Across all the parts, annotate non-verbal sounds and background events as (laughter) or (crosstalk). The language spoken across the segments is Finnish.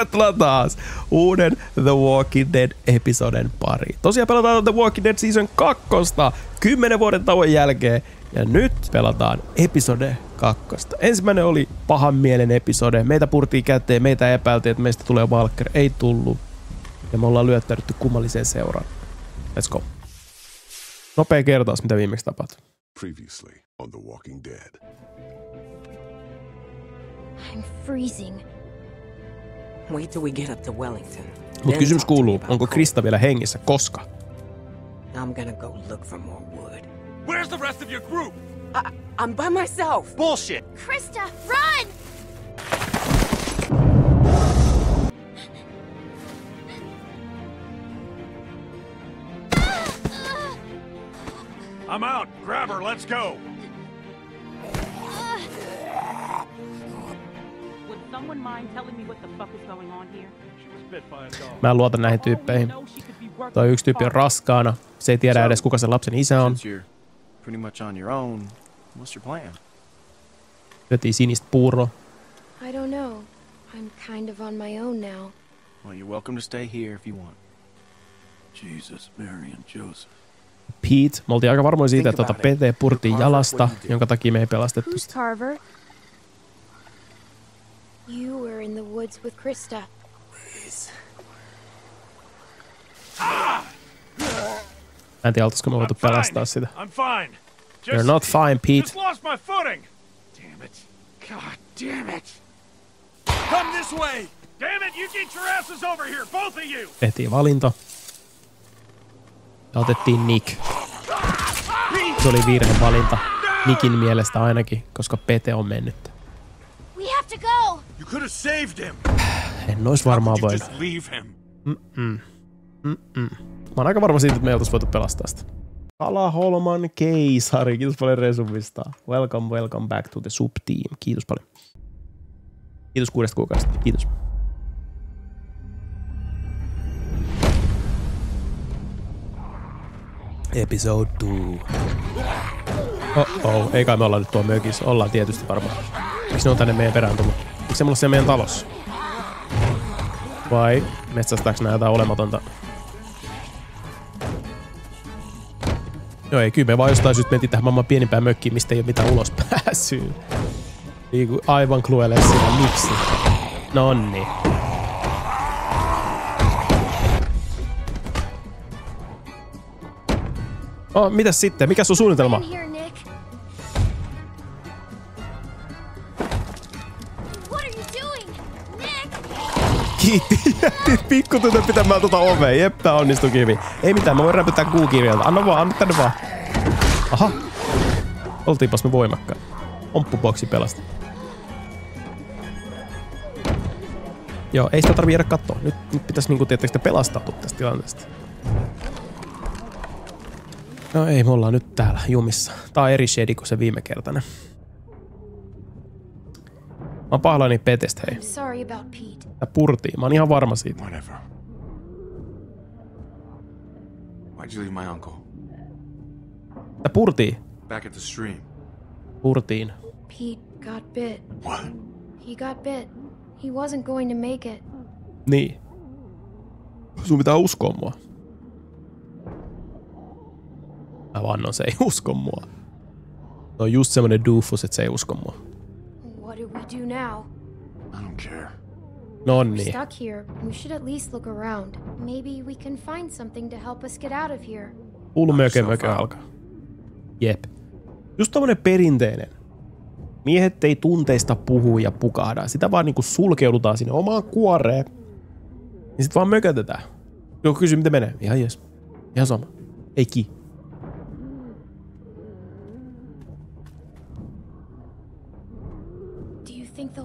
tervetuloa taas uuden The Walking Dead-episoden pariin. Tosiaan pelataan The Walking Dead Season 2 kymmenen vuoden tauon jälkeen. Ja nyt pelataan episode kakkosta. Ensimmäinen oli pahan mielen episode. Meitä purtiin käteen, meitä epäiltiin, että meistä tulee Walker. Ei tullut. Ja me ollaan lyöttäydytty kummalliseen seuraan. Let's go. Nopea kertaus, mitä viimeksi tapahtui. Previously on The Walking Dead. I'm freezing. Wait till we get up to Wellington. Mutta Then kysymys talk to me kuuluu, about onko coal. Krista vielä hengissä? Koska? I'm gonna go look for more wood. Where's the rest of your group? I, I'm by myself. Bullshit! Krista, run! I'm out. Grab her. Let's go. Mä en luota näihin tyyppeihin. Toi yksi tyyppi on raskaana. Se ei tiedä edes kuka sen lapsen isä on. Since you're pretty much on your own, what's your plan? Syötiin sinistä puuroa. I don't know. I'm kind of on my own now. Well, you're welcome to stay here if you want. Jesus, Mary and Joseph. Pete. Me oltiin aika varmoja siitä, että tota PT purtiin jalasta, jonka takia me ei pelastettu sitä. You were in the woods with Krista. Mä en tiedä, oltaisiko me voitu pelastaa sitä. I'm fine. Just, You're not fine, just Pete. lost my footing. Damn it. God damn it. Come this way. Damn it, you get your asses over here, both of you. Tehtiin valinta. Ja otettiin Nick. Se oli virhevalinta. Nickin mielestä ainakin, koska Pete on mennyt. We have to go! Could have saved him. En ois varmaan voinut. just leave him? Mä oon aika varma siitä, että me ei oltais voitu pelastaa sitä. Kalaholman keisari, kiitos paljon resumista. Welcome, welcome back to the sub-team. Kiitos paljon. Kiitos kuudesta kuukaudesta. Kiitos. Episode 2. Oh-oh, ei kai me olla nyt tuo mökissä. Ollaan tietysti varmaan. Miksi ne on tänne meidän perään tullut? Miksi me olla siellä meidän talossa? Vai metsästääks nää jotain olematonta Joo, ei, kyllä me vaan jostain syystä mentiin tähän maailman pienimpään mökkiin, mistä ei ole mitään ulos pääsyä. Niinku aivan kluelessina, miksi? Nonni. Oh, mitäs sitten? Mikä sun suunnitelma? Kiitti. Jätit pikku tytön pitämään tuota ovea. Jeppä onnistu kivi. Ei mitään, mä voin räpyttää kuukirjalta. Anna vaan, anna tänne vaan. Aha. Oltiinpas me voimakkaan. Omppuboksi pelasti. Joo, ei sitä tarvii jäädä katsoa. Nyt, nyt pitäisi niinku tietysti pelastautua tästä tilanteesta. No ei, me ollaan nyt täällä jumissa. Tää on eri shedi kuin se viime kertainen. Mä oon pahoillani Petestä, hei. I'm sorry about Pete. Tää purtiin. Mä oon ihan varma siitä. Whatever. Why'd you leave my uncle? Tää purtiin. Back at the stream. Purtiin. Pete got bit. What? He got bit. He wasn't going to make it. Niin. Sun pitää uskoa mua. Mä vannon, se ei (laughs) usko mua. Se on just semmonen doofus, että se ei usko mua. Do now? I don't care. No We're niin. stuck here. We should at least look around. Maybe we can find something to help us get out of here. Kuulu mökö mökö alkaa. Jep. Just tommonen perinteinen. Miehet ei tunteista puhu ja pukahda. Sitä vaan niinku sulkeudutaan sinne omaan kuoreen. Niin sit vaan mökötetään. Joku kysyy, miten menee. Ihan jes. Ihan sama. Ei ki.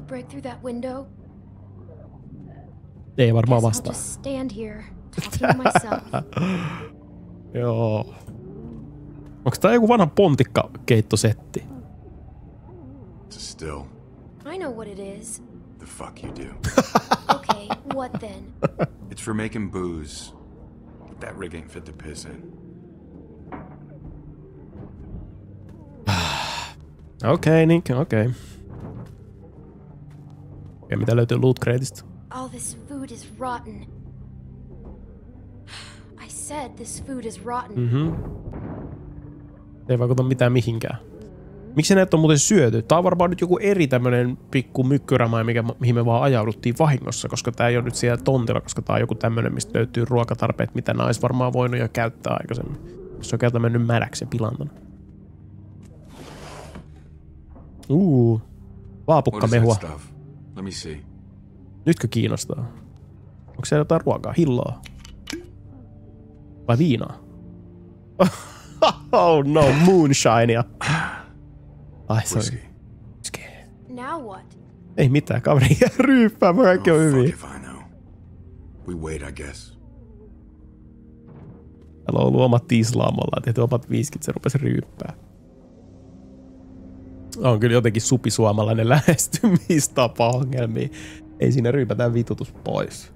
Break through that window? Ei varmaan Guess I'll vastaa. stand here, talking to myself. (laughs) Joo. Onko tää joku vanha pontikkakeittosetti? It's a still. I know what it is. The fuck you do. (laughs) Okay, what then? (laughs) it's for making booze. But that rig ain't fit to piss in. Okei, (sighs) okay, Nick, okei. Okay. Ja mitä löytyy loot crateista? All this food is rotten. I said this food is rotten. Mhm. Ei vaikuta mitään mihinkään. Miksi näitä on muuten syöty? Tää on varmaan nyt joku eri tämmönen pikku mykkyrämaa, mikä, mihin me vaan ajauduttiin vahingossa, koska tää ei ole nyt siellä tontilla, koska tää on joku tämmönen, mistä löytyy ruokatarpeet, mitä nais varmaan voinut jo käyttää aikaisemmin. Se on kerta mennyt mädäksi ja pilantanut. Uu, What vaapukkamehua. stuff? Let me see. Nytkö kiinnostaa? Onko siellä jotain ruokaa? Hilloa? Vai viinaa? (laughs) oh no, moonshinea. Ai se. Whiskey. Now what? Ei mitään, kaveri (laughs) jää ryyppäämään, kaikki on Oh, fuck hyvin. if I know. We wait, I guess. Täällä on ollut omat tislaamalla, tehty omat viskit, se rupesi ryyppää. On kyllä jotenkin supisuomalainen (laughs) lähestymistapa ongelmiin. Ei siinä ryypätään vitutus pois.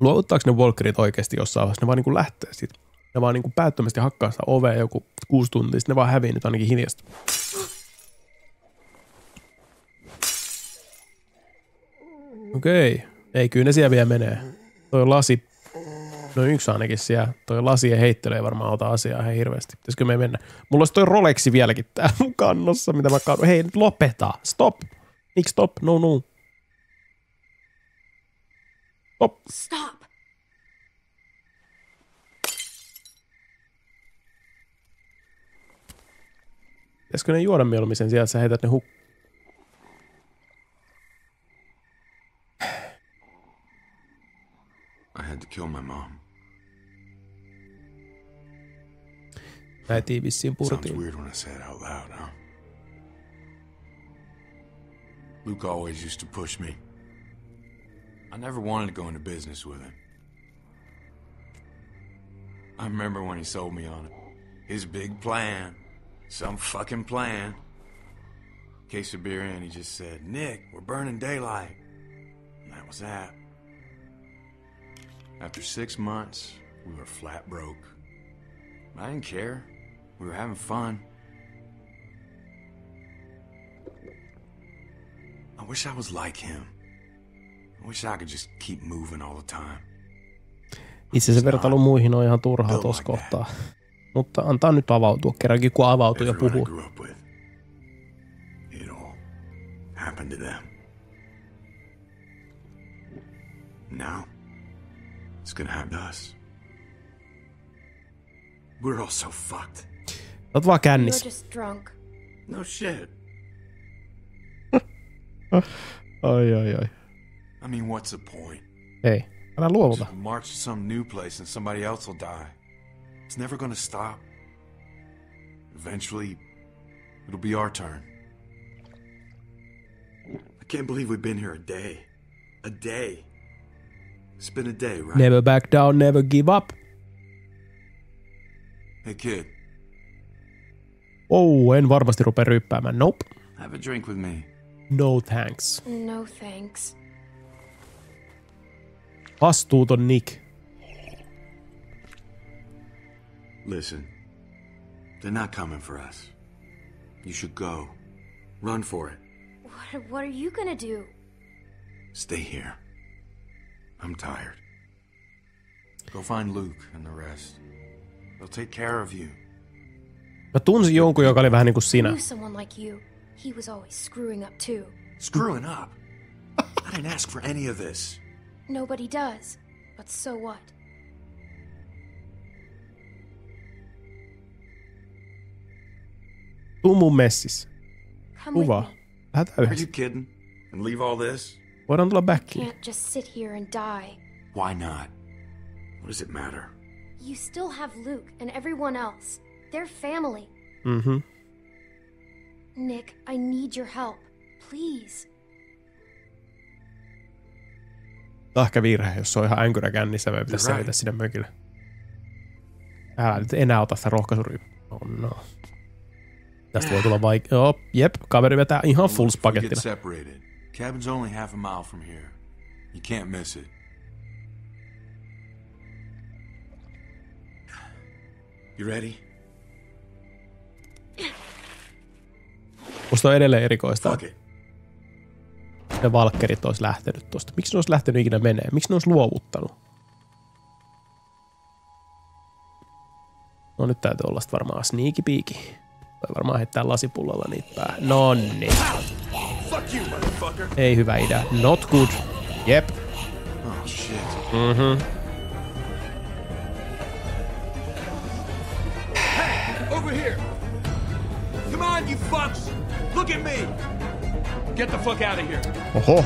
Luovuttaako ne Walkerit oikeasti jossain vaiheessa? Ne vaan niinku lähtee siitä. Ne vaan niinku päättömästi hakkaa sitä ovea joku kuusi tuntia, sitten ne vaan hävii nyt ainakin hiljasta. Okei. Ei, kyllä ne siellä vielä menee. Toi lasi, no yksi ainakin siellä. Toi lasien heittely ei varmaan ota asiaa ihan hirveästi. Pitäisikö me mennä? Mulla olisi toi Rolexi vieläkin täällä mun kannossa, mitä mä kadun. Hei, nyt lopeta. Stop. Miksi stop? No, no. Stop. Stop! Pitäisikö ne juoda mieluummin sen sijaan, että sä heität ne huk... I had to kill my mom. Sounds purtiin. weird when I say it out loud, huh? Luke always used to push me. I never wanted to go into business with him. I remember when he sold me on it. His big plan. Some fucking plan. Case of beer in, he just said, Nick, we're burning daylight. And that was that. After six months, we were flat broke. I didn't care. We were having fun. I wish I was like him. I wish I could just keep moving all the time. Itse se vertailu muihin on ihan turhaa tuossa kohtaa. Mutta antaa nyt avautua kerrankin, kun avautuu ja puhuu. grew up with. It all happened to them. Now, it's gonna happen to us. We're all so fucked. Sä oot vaan You're kännissä. just drunk. No shit. Ai, ai, ai. I mean, what's the point? Ei, älä luovuta. Just march to some new place and somebody else will die. It's never gonna stop. Eventually, it'll be our turn. I can't believe we've been here a day. A day. It's been a day, right? Never back down, never give up. Hey, kid, Oh, en varmasti rupea ryppäämään. Nope. have a drink with me. No thanks. No thanks. Vastuuton Nick. Listen, they're not coming for us. You should go. Run for it. What, what are you gonna do? Stay here. I'm tired. Go find Luke and the rest. They'll take care of you. Mä tunsin jonkun, joka oli vähän niin kuin I sinä. knew someone like you. He was always screwing up too. Screwing up. I didn't ask for any of this. Nobody does. But so what? Tuu mun messissä. Come with Kuva. me. Lähdetään Are you kidding? And leave all this? Voidaan tulla backiin. Can't just sit here and die. Why not? What does it matter? You still have Luke and everyone else. They're family. Mhm. Nick, I need your help. Please. Tämä on ehkä virhe, jos se on ihan änkyrä kännissä, me pitäisi selvitä sinne mökille. Älä nyt enää ota sitä rohkaisuryyppää. Oh no. Tästä voi tulla vaikea. Joo, jep, kaveri vetää ihan full Look, if we get spaghettina. separated. Cabin's only half a mile from here. You can't miss it. You ready? Musta on edelleen erikoista, Fuck ne valkkerit olisi lähtenyt tosta. Miksi ne olisi lähtenyt ikinä menee? Miksi ne olisi luovuttanut? No nyt täytyy olla sit varmaan sneaky piiki. Tai varmaan heittää lasipullolla niitä päähän. Nonni. Ei hyvä idea. Not good. Jep. Oh shit. Over here! Come on, you fucks! Look at me! Get the fuck out of here! Oho.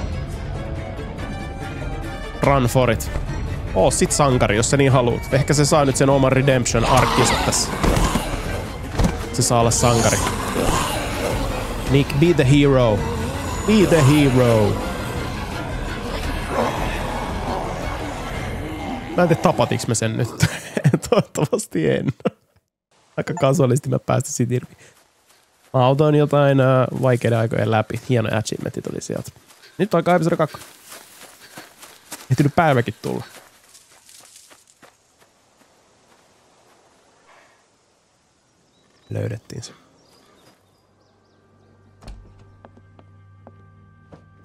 Run for it. Oo sit sankari, jos sä niin haluut. Ehkä se saa nyt sen oman redemption arkkinsa tässä. Se saa olla sankari. Nick, be the hero. Be the hero. Mä en tiedä tapatiks me sen nyt. (laughs) Toivottavasti en. Aika kasuaalisti mä päästä siitä irvi. Mä autoin jotain äh, vaikeiden aikojen läpi. Hieno achievementit oli sieltä. Nyt alkaa episode 2. Ehtinyt päiväkin tulla. Löydettiin se.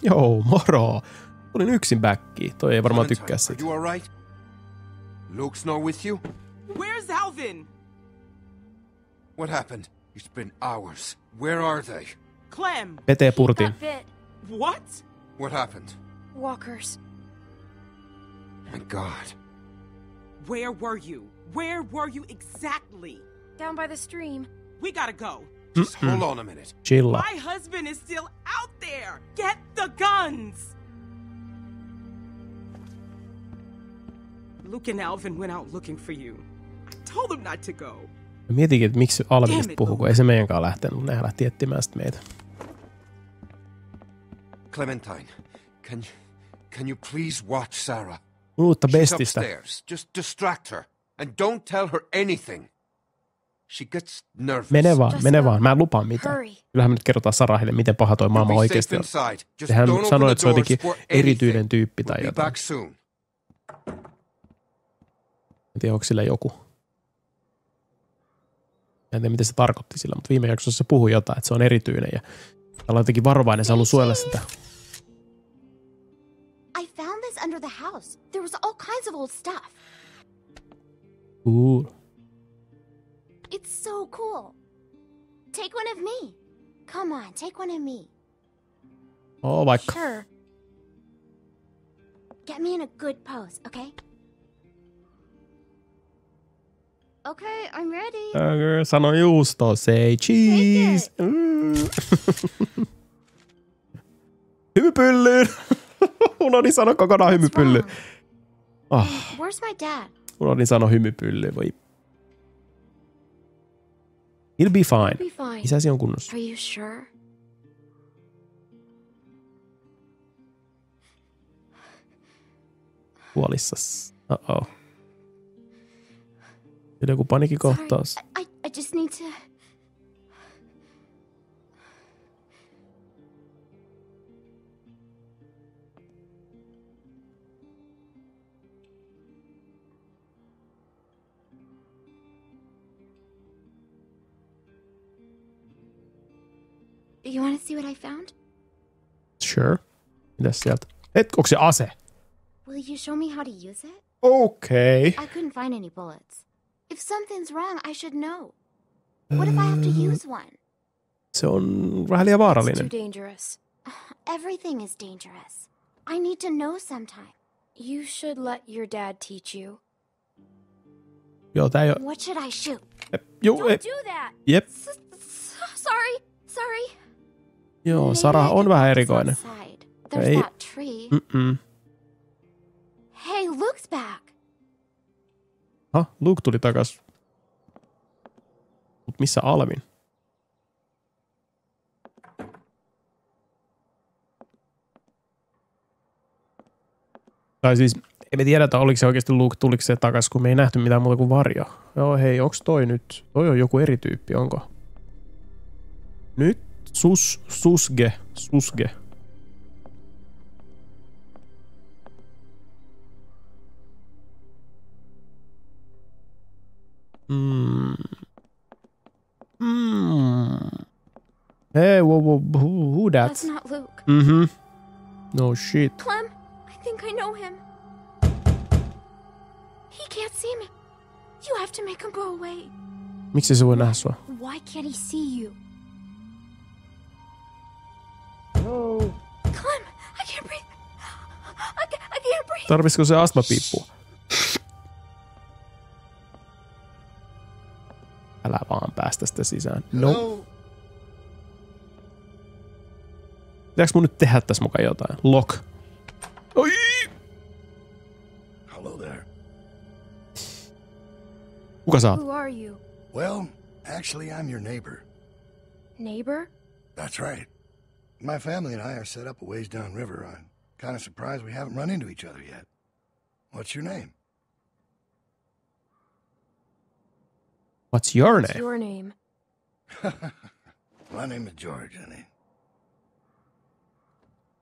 Joo, moro. Olin yksin backiin. Toi ei varmaan tykkää siitä. you alright? Luke's not with you? Where's Alvin? What happened? It's been hours. Where are they? Clem. Pete purtiin. Got. What? What happened? Walkers. My god. Where were you? Where were you exactly? Down by the stream. We gotta go. Just hold on a minute. Chilla. My husband is still out there. Get the guns. Luke and Alvin went out looking for you. I told them not to go. Mä mietinkin, että miksi Alvinista puhuu, kun ei se meidänkaan lähtenyt, mutta nehän lähti etsimään sit meitä. Clementine, can can you please watch Sarah? Uutta She's bestistä. upstairs. Just distract her. And don't tell her anything. She gets nervous. Mene vaan, Just mene go. vaan. Mä en lupaa mitään. Hurry. Kyllähän me nyt kerrotaan Sarahille, miten paha toi maailma oikeasti on. inside. Just Sehän don't open sanoi, the että se on jotenkin erityinen tyyppi tai jotain. back soon. En tiedä, onko sillä joku. En tiedä, mitä se tarkoitti sillä, mutta viime jaksossa se puhui jotain, että se on erityinen ja täällä on jotenkin varovainen, se haluaa suojella sitä. I found this under the house. There was all kinds of old stuff. Cool. It's so cool. Take one of me. Come on, take one of me. Oo, vaikka. Sure. Get me in a good pose, okay? Okay, I'm ready. Äh, Sano juusto, say cheese. Mm. hymypyllyyn. Unohdin sanoa kokonaan hymypylly. Ah, Where's my dad? unohdin sanoa hymypylly. Voi. He'll be fine. Be fine. Isäsi on kunnossa. Are you sure? Huolissas. Uh-oh. Joku paniikkikohtaus. Sorry, I, I, I just need to. You want to see what I found? Sure. Mitäs sieltä? Et, onko se ase? Will you show me how to use it? Okay. I couldn't find any bullets. If something's wrong, I should know. What if I have to use uh, one? Se on vähän liian It's too dangerous. (sighs) Everything is dangerous. I need to know sometime. You should let your dad teach you. Joo, tää ei oo... What should I shoot? Eh, Joo, Don't ei, do that. jep. S- s- sorry, sorry. Joo, Maybe Sara I on can vähän focus erikoinen. outside. There's Ei- that tree. Mm-mm. Hey, Luke's back. Ha, Luke tuli takas. Mut missä Alvin? Tai siis, ei me tiedetä, oliko se oikeasti Luke, tuliko se takas, kun me ei nähty mitään muuta kuin varjo. Joo, hei, onks toi nyt? Toi on joku eri tyyppi, onko? Nyt sus, susge, susge. Hey, whoa, whoa, who, who that? That's not Luke. Mm-hmm. No shit. Clem, I think I know him. He can't see me. You have to make him go away. Miksi se voi nähdä sua? Why can't he see you? No. Clem, I can't breathe. I, ca- I can't breathe. Tarvisiko se astmapiippua? Älä vaan päästä sitä sisään. No. Pitääkö mun nyt tehdä tässä mukaan jotain? Lock. Oi! Hello there. Kuka sä oot? Who are you? Well, actually, I'm your neighbor. Neighbor? That's right. My family and I are set up a ways downriver. I'm kind of surprised we haven't run into each other yet. What's your name? What's your What's name? your name? (laughs) My name is George, honey.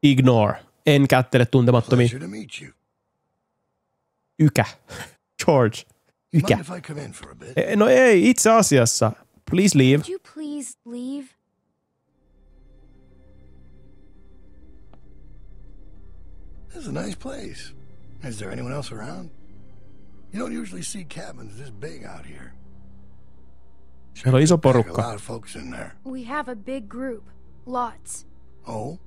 Ignore. En kättele tuntemattomia. Pleasure to meet you. Ykä. (laughs) George. Mind Ykä. if I come in for a bit? Eh, no ei, itse asiassa. Please leave. Would you please leave? This is a nice place. Is there anyone else around? You don't usually see cabins this big out here. Meillä on iso a porukka. lot of folks in there. We have a big group. Lots. Oh?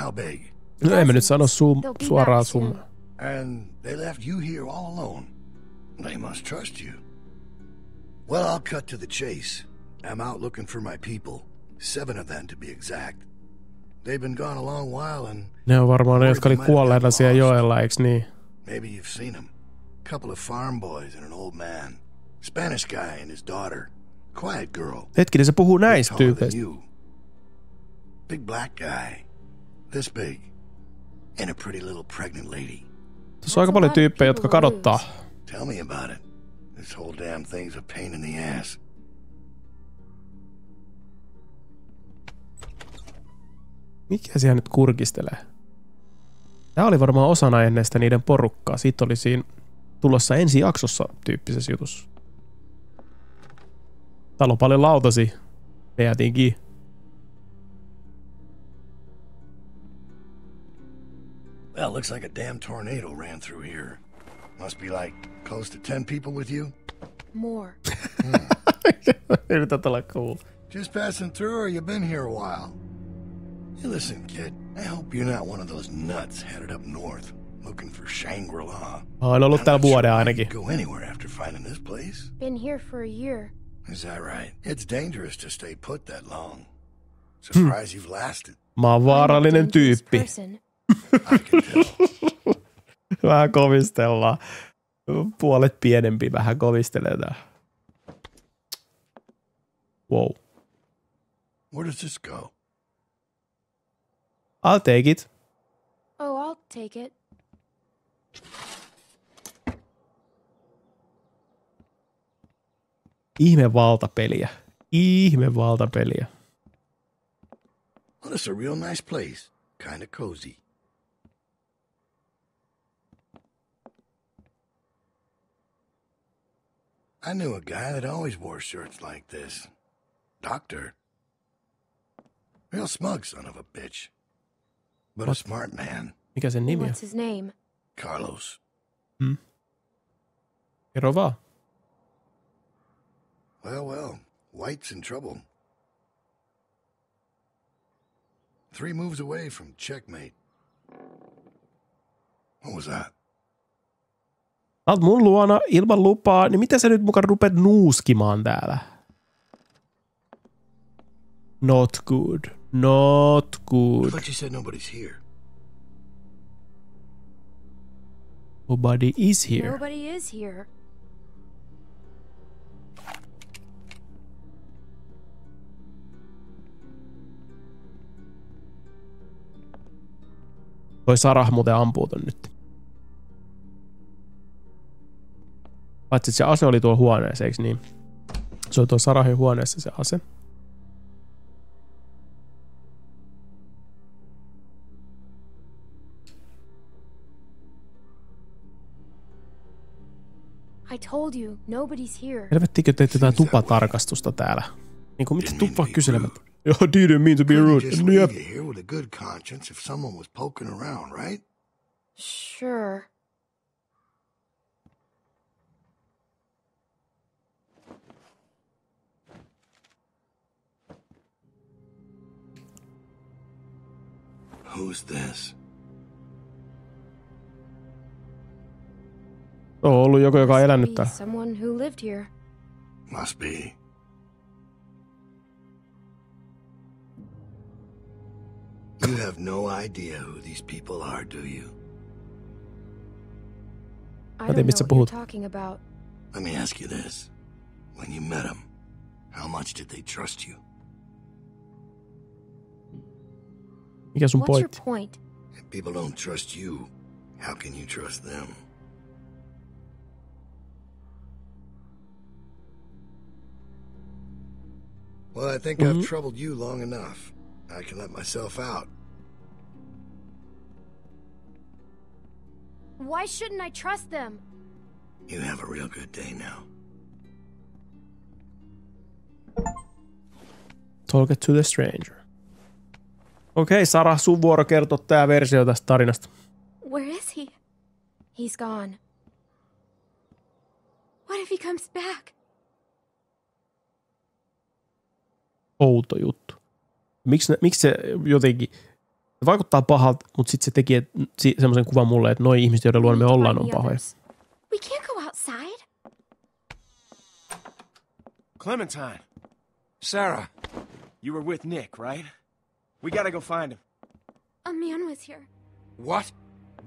How big? No emme nyt sano su- They'll be suoraan back soon. summaa. And they left you here all alone. They must trust you. Well, I'll cut to the chase. I'm out looking for my people. Seven of them, to be exact. They've been gone a long while, and Ne on varmaan ne, jotka oli kuolleena siellä joella, eiks niin? maybe you've seen them. Couple of farm boys and an old man. Spanish guy and his daughter. Quiet girl. Hetkinen, se puhuu näistä tyypeistä. Big black guy. This big. And a pretty little pregnant lady. Tuossa on aika paljon tyyppejä, jotka kadottaa. Tell me about it. This whole damn thing's a pain in the ass. Mikä siellä nyt kurkistelee? Tämä oli varmaan osana ennen sitä niiden porukkaa. Siitä oli siinä tulossa ensi jaksossa tyyppisessä jutussa. Täällä on paljon lautasi. Me jäätiinkin. Well, looks like a damn tornado ran through here. Must be like close to 10 people with you? More. (laughs) Hmm. (laughs) Yrität olla cool. Just passing through, or you been here a while? Hey, listen, kid. I hope you're not one of those nuts headed up north, looking for Shangri-La. Oh, Olen ollut I'm täällä not sure vuoden why ainakin. you'd Go anywhere after finding this place. Been here for a year. Is that right? It's dangerous to stay put that long. Hmm. Surprised you've lasted. Mä oon vaarallinen tyyppi. Vähän kovistellaan. Puolet pienempi vähän kovistelee tää. Wow. Where does this go? I'll take it. Oh, I'll take it. Ihme valtapeliä. Ihme valtapeliä. Well, it's a real nice place. Kind of cozy. I knew a guy that always wore shirts like this. Doctor. Real smug son of a bitch. But a smart man. Mikä sen nimi? What's his name? Carlos. Kerro vaan. Well, well. White's in trouble. Three moves away from checkmate. What was that? Sä oot mun luona ilman lupaa, niin mitä sä nyt mukaan rupet nuuskimaan täällä? Not good. Not good. thought you said nobody's here. Nobody is here. Nobody is here. Toi Sarah muuten ampuu ton nyt. Paitsi että se ase oli tuolla huoneessa, eikö niin? Se on tuolla Sarahin huoneessa se ase. I told you, nobody's here. Helvettikö teitte jotain tupatarkastusta täällä? Niin kuin mitä tupaa rude. I didn't mean to be rude. just Yep. leave you here with a good conscience if someone was poking around, right? Sure. Who's this? On ollut joku, joka on Must elänyt be täällä. someone who lived here. Must be. You have no idea who these people are, do you? I tiedän, don't know what you're talking about. Let me ask you this. When you met them, how much did they trust you? Mikä sun What's your point? If people don't trust you, how can you trust them? Well, I think Mhm. I've troubled you long enough. I can let myself out. Why shouldn't I trust them? You have a real good day now. Talk it to the stranger. Okei, okay, Sara, sun vuoro kertoa tää versio tästä tarinasta. Where is he? He's gone. What if he comes back? Outo juttu. Miksi, miksi se jotenkin... Se vaikuttaa pahalta, mutta sitten se teki et- semmoisen kuvan mulle, että noi ihmiset, joiden luona me ollaan, on pahoja. We can't go outside. Clementine, Sarah, you were with Nick, right? We gotta go find him. A man was here. what?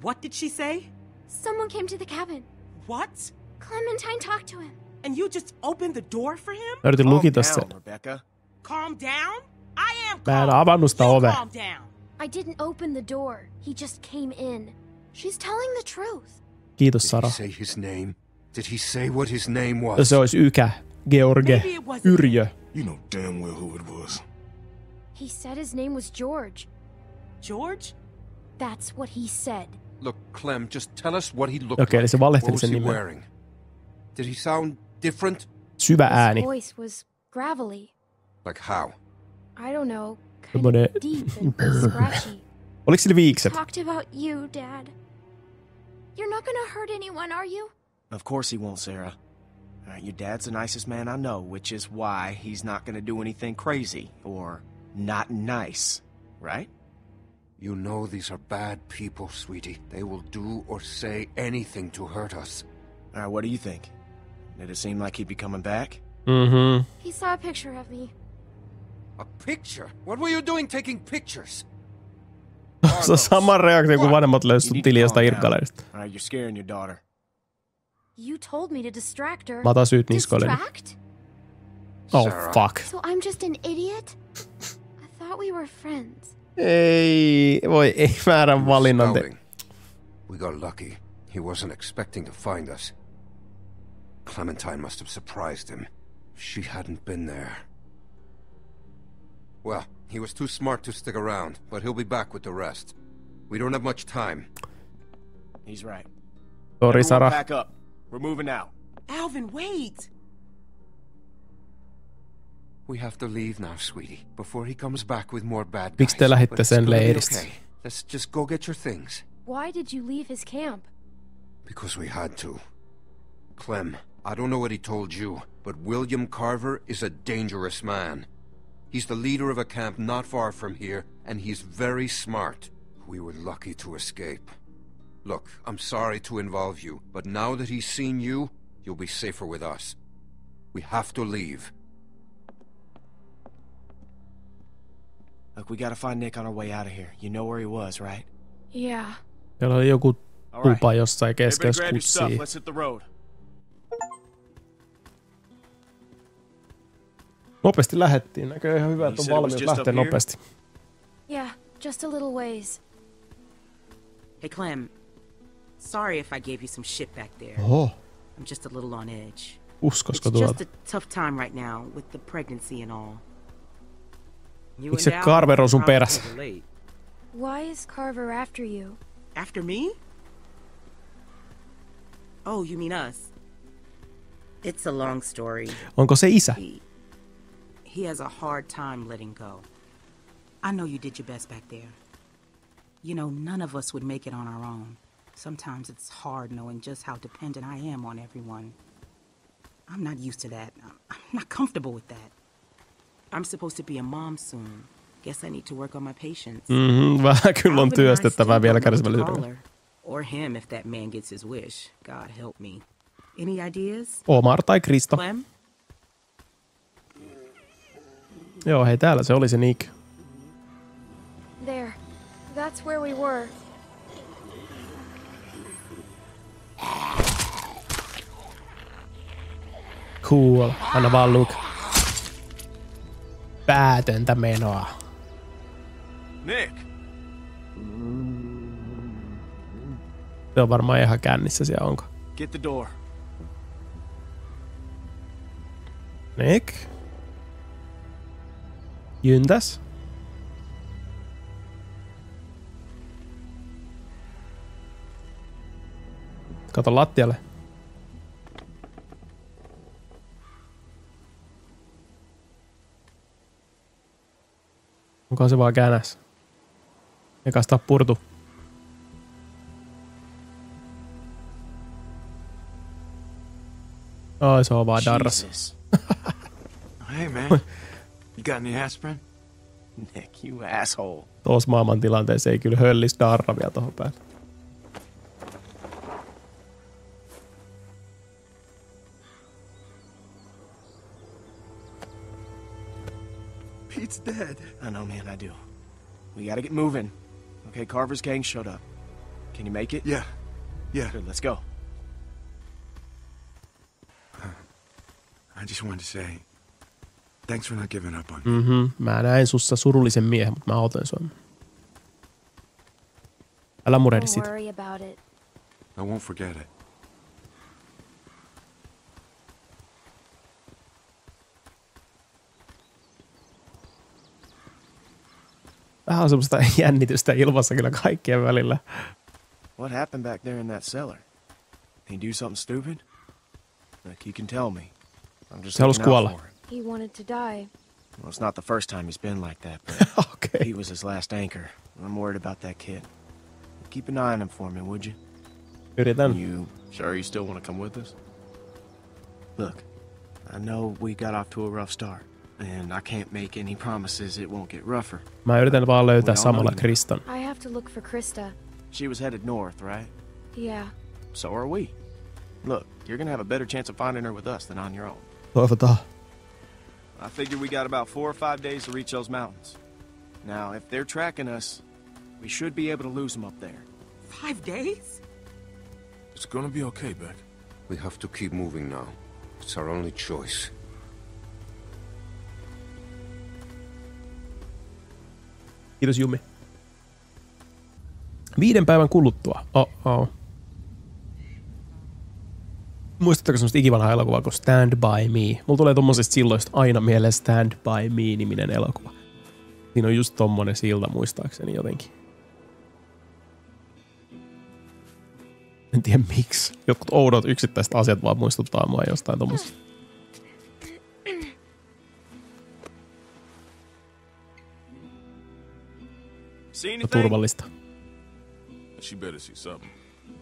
What did she say? Someone came to the cabin. What? Clementine talked to him. And you just opened the door for him? Mä yritin Calm lukita down, sen. Rebecca. Calm down? I am Mä en calm. avannut sitä You ovea. calm down. I didn't open the door. He just came in. She's telling the truth. Kiitos, Did he say his name? Did he say what his name was? se olisi Ykä, George, Maybe it wasn't Yrjö. You know damn well who it was. He said his name was George. George? That's what he said. Look, Clem, just tell us what he looked Okei, eli like. se valehteli What was sen he nimen. wearing? Did he sound different? Syvä His ääni. voice was gravelly. Like how? I don't know. Kind Semmoinen- of deep and (laughs) scratchy. Oliko sillä viikset? Talked about you, Dad. You're not gonna hurt anyone, are you? Of course he won't, Sarah. Uh, your dad's the nicest man I know, which is why he's not gonna do anything crazy or not nice, right? You know these are bad people, sweetie. They will do or say anything to hurt us. All right, what do you think? Did it seem like he'd be coming back? Mm-hmm. He saw a picture of me. A picture? What were you doing taking pictures? (laughs) Se on sama reaktio kuin vanhemmat You löysivät need to tili calm jostain down. irkkaleista. All right, you're scaring your daughter. You told me to distract her. Mä otan syyt niskoille. Distract? Oh fuck. So I'm just an idiot? I thought we were friends. Ei, voi ei väärän valinnan te. Scouting. We got lucky. He wasn't expecting to find us. Clementine must have surprised him. She hadn't been there. Well, he was too smart to stick around, but he'll be back with the rest. We don't have much time. He's right. Sori Everyone Sara. back up. We're moving out. Alvin, wait. We have to leave now, sweetie, before he comes back with more bad guys. Miksi te lähditte sen leiristä? Okay. Let's just go get your things. Why did you leave his camp? Because we had to. Clem, I don't know what he told you, but William Carver is a dangerous man. He's the leader of a camp not far from here, and he's very smart. We were lucky to escape. Look, I'm sorry to involve you, but now that he's seen you, you'll be safer with us. We have to leave. Look, we gotta find Nick on our way out of here. You know where he was, right? Yeah. Siellä oli joku All right. tupa jossain keskellä Everybody grab your stuff. Let's hit the road. Nopeasti lähettiin. Näkee ihan hyvä, että on said valmius just lähteä nopeasti. Yeah, just a little ways. Hey, Clem. Sorry if I gave you some shit back there. Oho, I'm just a little on edge. uskosko it's just a tough time right now with the pregnancy and all. You Miksi se Carver on sun perässä? Why is Carver after you? After me? Oh, you mean us? It's a long story. Onko se isä? He, He has a hard time letting go. I know you did your best back there. You know, none of us would make it on our own. Sometimes it's hard knowing just how dependent I am on everyone. I'm not used to that. I'm I'm not comfortable with that. I'm supposed to be a mom soon. Guess I need to work on my patience. Mhm, (laughs) vähän kyllä on työstettävää vielä kärsivällisyydellä. Or him if that man gets his wish. God help me. Any ideas? Omar tai Kristo. Clem? Joo, hei täällä se oli se Nick. There. That's where we were. Cool. Anna vaan Luke. Päätöntä menoa. Nick! Se on varmaan ihan kännissä siellä, onko? Get the door. Nick? Jyntäs? Kato lattialle. Onko se vaan käännäs? Eikä sitä purtu. Ai se on vaan darras. (laughs) Hey, man. you got any aspirin? Nick, you asshole. Tuossa maailman tilanteessa ei kyllä höllis darra vielä tohon päälle. I know, man, I do. We gotta get moving. Okay, Carver's gang showed up. Can you make it? Yeah. Yeah. Good, let's go. I just wanted to say, thanks for not giving up on me. Mm-hmm. Mä näin sussa surullisen miehen, mutta mä autoin sua. Älä murehdi Don't sitä. worry about it. I won't forget it. Ah, Vähän on semmoista (laughs) jännitystä ilmassa kyllä kaikkien välillä. What happened back there in that cellar? Did he do something stupid? Look, you can tell me. I'm just Se halusi looking out for him. He wanted to die. Well, it's not the first time he's been like that, but (laughs) Okei. he was his last anchor. I'm worried about that kid. Keep an eye on him for me, would you? Yritän. You sure you still want to come with us? Look, I know we got off to a rough start, and I can't make any promises it won't get rougher. Mä yritän vaan löytää samalla know you. Kriston. I have to look for Krista. She was headed north, right? Yeah. So are we. Look, you're gonna have a better chance of finding her with us than on your own. Toivotaan. I figure we got about four or five days to reach those mountains. Now, if they're tracking us, we should be able to lose them up there. Five days? It's gonna be okay, Beck. We have to keep moving now. It's our only choice. Kiitos Jumi. Viiden päivän kuluttua. Oh, oh. Muistatteko semmoista ikivanhaa elokuvaa kuin Stand By Me? Mulla tulee tommosesta silloista aina mieleen Stand By Me-niminen elokuva. Siinä on just tommonen silta muistaakseni jotenkin. En tiedä miksi. Jotkut oudot yksittäiset asiat vaan muistuttaa mua jostain tommosesta. Turvallista. She better see something.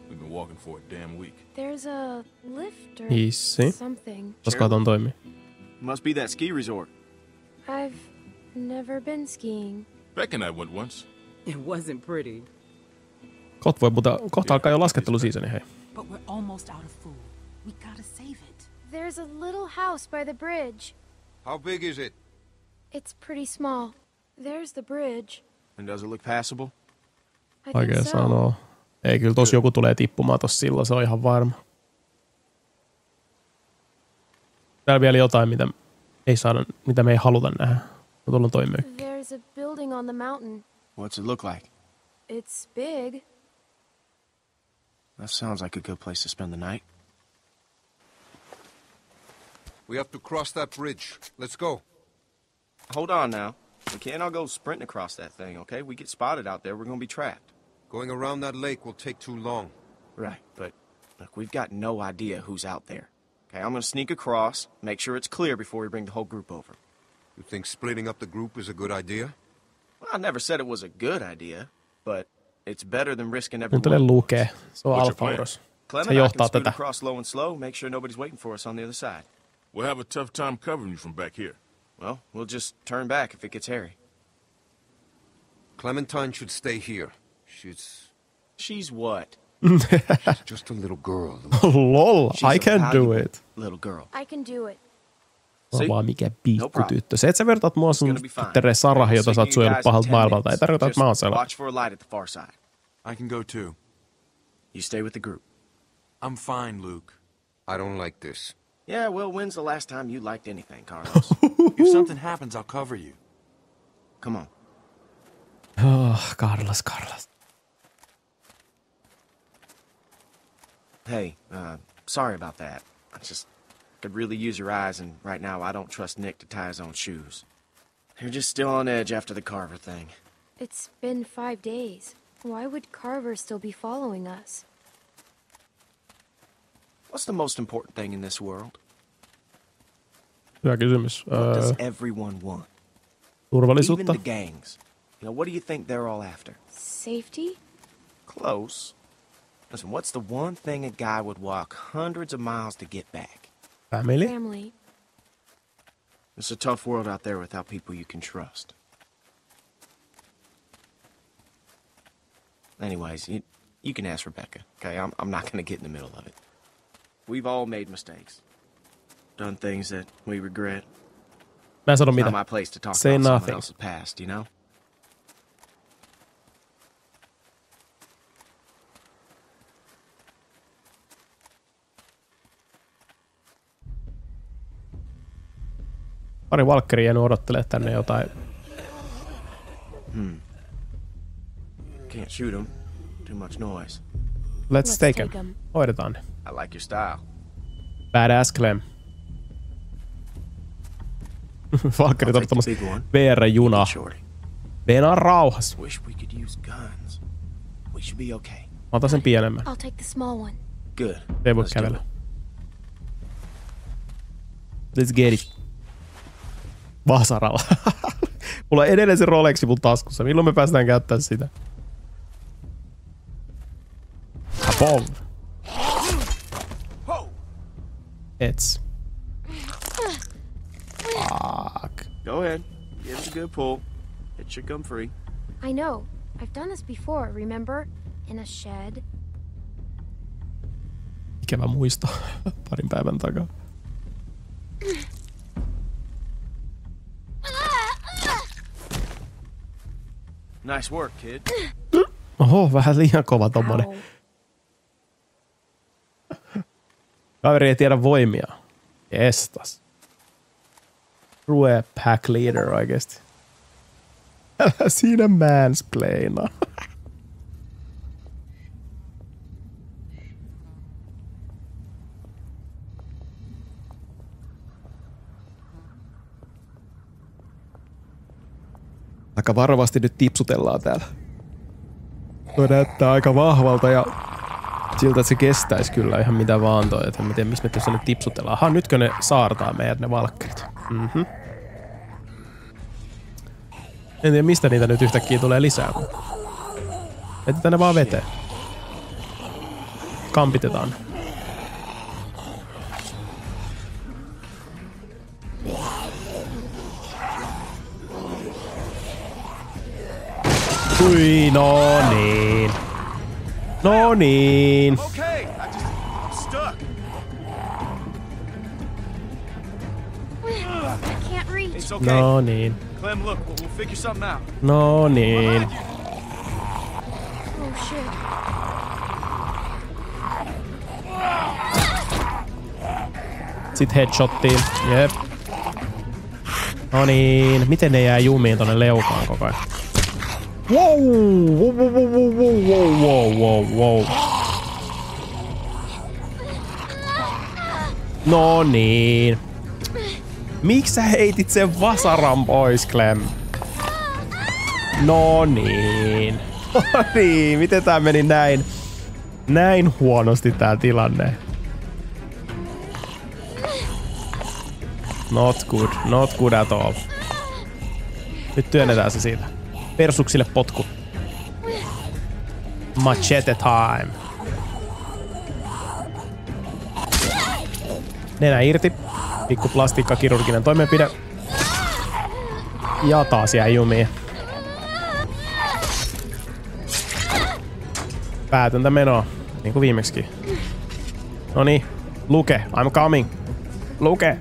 We've been walking for a damn week. There's a lift or Easy. something. Koska ton toimii. Must be that ski resort. I've never been skiing. Beck and I went once. It wasn't pretty. Kohta voi, mutta kohta alkaa jo lasketteluseasoni, hei. But we're almost out of food. We gotta save it. There's a little house by the bridge. How big is it? It's pretty small. There's the bridge. And does it look passable? Oikein so. sanoo. Ei, kyllä tos joku tulee tippumaan tossa silloin, se on ihan varma. Täällä vielä jotain, mitä ei saada, mitä me ei haluta nähdä. No tuolla on toi mökki. There's a building on the mountain. What's it look like? It's big. That sounds like a good place to spend the night. We have to cross that bridge. Let's go. Hold on now. We can't all go sprinting across that thing, okay? We get spotted out there, we're gonna be trapped. Going around that lake will take too long. Right, but look, we've got no idea who's out there. Okay, I'm gonna sneak across, make sure it's clear before we bring the whole group over. You think splitting up the group is a good idea? Well, I never said it was a good idea, but it's better than risking Nyt everyone. tulee lukee. Se on What's your Alfauros. Clem Se and I can johtaa scoot tätä. across low and slow, make sure nobody's waiting for us on the other side. We'll have a tough time covering you from back here. Well, we'll just turn back if it gets hairy. Clementine should stay here. She's She's what? (laughs) just a little girl. (laughs) Lol, She's I a can do it. Little girl. I can do it. Mä oon See? vaan mikä No pikkutyttö. Se, että sä vertaat mua sun gonna be fine. Sarah, jota I'll sä oot you suojellut guys in pahalta 10 maailmalta, ei tarkoita, että mä oon Just sellainen. Watch for a light at the far side. I can go too. You stay with the group. I'm fine, Luke. I don't like this. Yeah, well, when's the last time you liked anything, Carlos? (laughs) If something happens, I'll cover you. Come on. Oh, Carlos, Carlos. Hey, uh, sorry about that. I just could really use your eyes, and right now I don't trust Nick to tie his own shoes. You're just still on edge after the Carver thing. It's been five days. Why would Carver still be following us? What's the most important thing in this world? Hyvä kysymys. What does everyone want? Even the gangs. You know, what do you think they're all after? Safety? Close. Listen, what's the one thing a guy would walk hundreds of miles to get back? Family. Family. It's a tough world out there without people you can trust. Anyways, you, you can ask Rebecca, okay? I'm, I'm not gonna get in the middle of it. We've all made mistakes. Done things that we regret. En sano It's not mitä. my place to talk Say about someone nothing. else's past, you know? Pari Valkkeria jäänyt odottelee tänne jotain. Hmm. Can't shoot him. Too much noise. Let's, Let's take take him. 'em. Hoidetaan ne. I like your style. Badass Clem. (laughs) One. VR-junaa. Shorty. Venaa rauhassa. Wish we could use guns. We should be okay. Mä otan sen pienemmän. I'll take the small one. Good. Ei voi kävellä. Let's get it. Vasaralla. (laughs) Mulla on edelleen se Rolexi mun taskussa. Milloin me päästään käyttämään sitä? Apov. It's. Fuck. Go ahead. Give it a good pull. It should come free. I know. I've done this before, remember? In a shed. Ikävä muisto (laughs) parin päivän takaa. Nice work, kid. Oho, vähän liian kova tommonen. Ow. Kaveri ei tiedä voimia. Estas. True pack leader oikeesti. Älä siinä mansplaina. Aika varovasti nyt tipsutellaan täällä. Tuo näyttää aika vahvalta ja siltä, että se kestäisi kyllä ihan mitä vaan toi. Et en mä tiedä, missä me tässä nyt tipsutellaan. Aha, nytkö ne saartaa meidät ne valkkarit? Mhm. En tiedä, mistä niitä nyt yhtäkkiä tulee lisää. Jätetään ne vaan veteen. Kampitetaan. Ui, no niin. No niin. Okay, I just I'm stuck. I can't reach. It's okay. No niin. Clem, look, we'll, we'll figure something out. No niin. Oh shit. Sitten headshottiin. Jep. No niin. Miten ne jää jumiin tonne leukaan koko ajan? Wow! Wow, wow, wow, wow, wow, wow, wow, wow. No niin. Miksi sä heitit sen vasaran pois, Clem? No niin. (laughs) No niin, miten tää meni näin? Näin huonosti tää tilanne. Not good, not good at all. Nyt työnnetään se siitä. Persuksille potku. Machete time. Nenä irti. Pikku plastiikkakirurginen toimenpide. Ja taas jäi jumiin. Päätöntä menoa. Niin kuin viimeksi. No niin. Luke. I'm coming. Luke.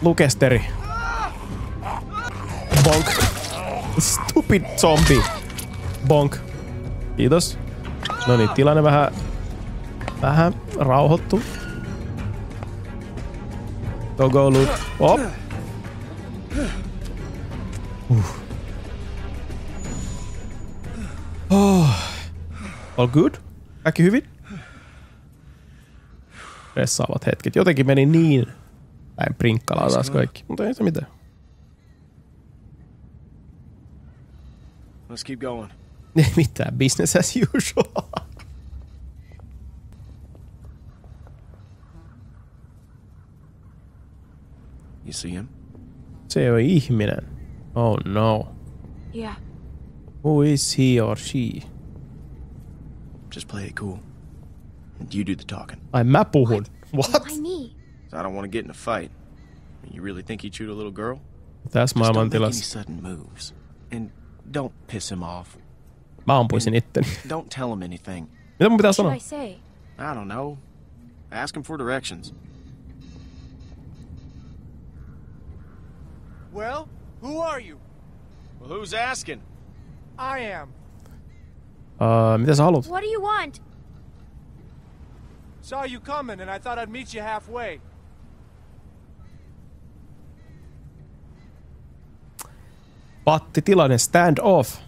Lukesteri. Bonk. Stupid zombie. Bonk. Kiitos. No niin, tilanne vähän, vähän rauhoittu. Go go loot. Op. Uh. Oh. All good? Kaikki hyvin? Vessaavat hetket. Jotenkin meni niin päin prinkkalaa taas kaikki. Mutta ei se mitään. Let's keep going. (laughs) Ei mitään. Business as usual. (laughs) You see him? Se on ihminen. Oh no. Yeah. Who is he or she? Just play it cool. And you do the talking. Ai mä puhun. What? Why me? So I don't want to get in a fight. You really think he chewed a little girl? Tässä Just don't make any sudden moves. And don't piss him off. Mä ampuisin itteni. Don't tell him anything. Mitä mun pitää What should sanoa? I say? I don't know. Ask him for directions. Well, who are you? Well, who's asking? I am. Uh, mitä sä haluat? What do you want? Saw you coming, and I thought I'd meet you halfway. Patti tilanne, stand off.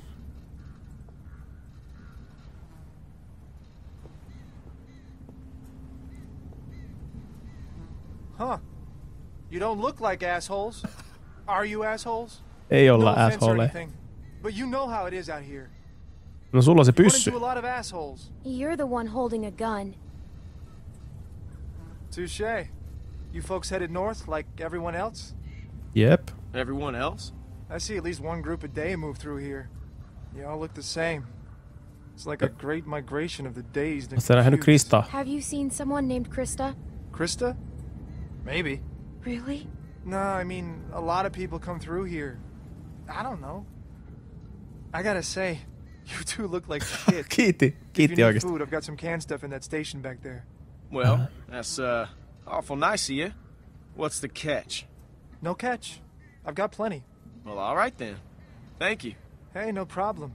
Huh. You don't look like assholes. Are you assholes? Ei no olla offense or asshole. anything, but you know how it is out here. No sulla on se Run pyssy. into a lot of assholes. You're the one holding a gun. Touche. You folks headed north like everyone else? Yep. Everyone else? I see at least one group a day move through here. You all look the same. It's like a great migration of the dazed and Oletko sä nähnyt confused. Krista? Have you seen someone named Krista? Krista? Maybe. Really? No, I mean, a lot of people come through here. I don't know. I gotta say, (laughs) you two look like (laughs) shit. Kiitti. if you Kiitti need oikeesti. food, I've got some canned stuff in that station back there. Well, that's uh awful nice of you. What's the catch? No catch. I've got plenty. Well, all right then. Thank you. Hey, no problem.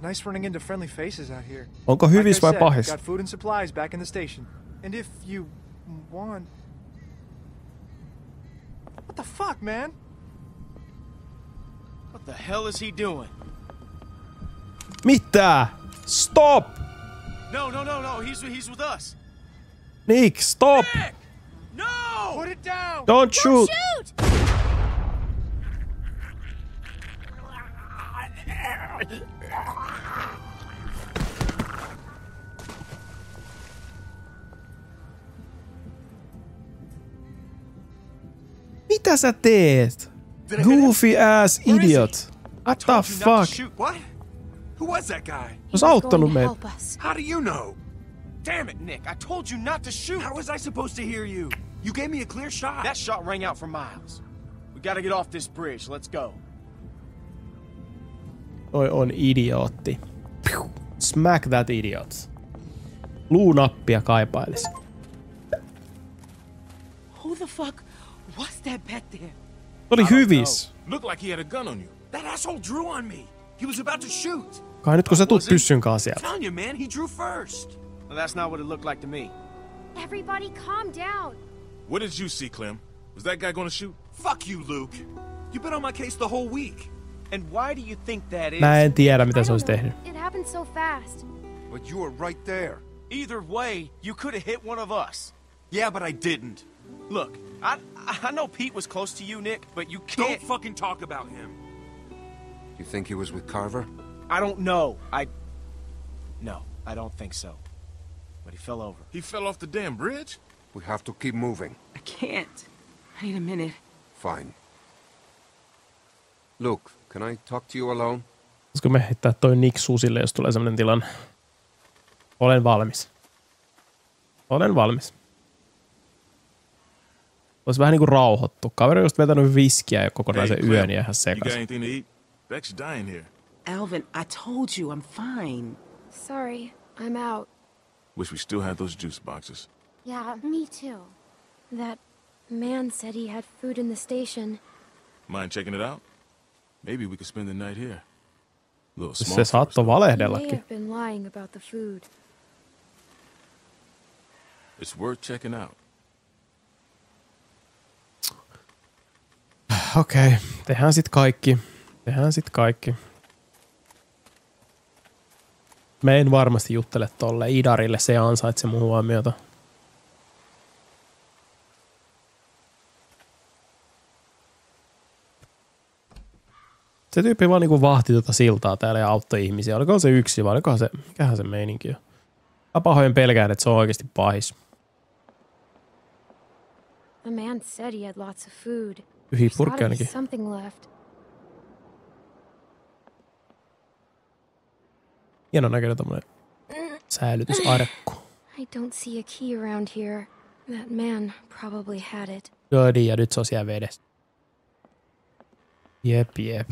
Nice running into friendly faces out here. Onko Like I hyvis vai said, pahis? Got food and supplies back in the station. And if you want... What the fuck, man? What the hell is he doing? Mitä? Stop! No, no, no, no. He's he's with us. Nick, stop! No! Put it down! Don't shoot! Shoot! Mitä sä teet? Goofy ass idiot. What the Told you not to fuck? shoot. What? Who was that guy? Ois He's auttanut going to help us. How do you know? Damn it, Nick. I told you not to shoot. How was I supposed to hear you? You gave me a clear shot. That shot rang out for miles. We gotta get off this bridge. Let's go. Toi on idiootti. Smack that idiot. Luunappia kaipailis. Who the fuck was that back there? Oli hyvis. Looked like he had a gun on you. That asshole drew on me. He was about to shoot. Kai nyt kun sä tuut pyssyn kanssa sieltä. Telling you, man, he drew first. Well, that's not what it looked like to me. Everybody calm down. What did you see, Clem? Was that guy gonna shoot? Fuck you, Luke. You've been on my case the whole week. And why do you think that is? Mä en tiedä mitä I se olisi tehnyt. It happened so fast. But you were right there. Either way, you could have hit one of us. Yeah, but I didn't. Look, I I know Pete was close to you, Nick, but you Don't can't. fucking talk about him. You think he was with Carver? I don't know. I. No, I don't think so. But he fell over. He fell off the damn bridge? We have to keep moving. I can't. I need a minute. Fine. Luke, can I talk to you alone? Pitäisikö me heittää toi Nick Susille, jos tulee sellainen tilanne? Olen valmis. Olen valmis. Olisi vähän niinku rauhoittu. Kaveri on just vetänyt viskiä jo kokonaisen Hey, yön ja ihan sekas. Alvin, I told you I'm fine. Sorry, I'm out. Wish we still had those juice boxes. Yeah, me too. That man said he had food in the station. Mind checking it out? Maybe we could spend the night here. Se saattoi valehdellakin. have been lying about the food. It's worth checking out. (sighs) Okei, okay. tehdään sit kaikki. Tehdään sit kaikki. Mä en varmasti juttele tolle Idarille, se ansaitsee mun huomiota. Se tyyppi vaan niinku vahti tuota siltaa täällä ja auttoi ihmisiä. Olikohan se yksi vai olikohan se, mikähän se meininki on? Mä pahoin pelkään, että se on oikeasti pahis. The man said he had lots of food. Yhi purkki ainakin. something left. Hienon näköinen tommonen säilytysarkku. I don't see a key around here. That man probably had it. Niin, ja nyt se on siellä vedessä. Jep, jep.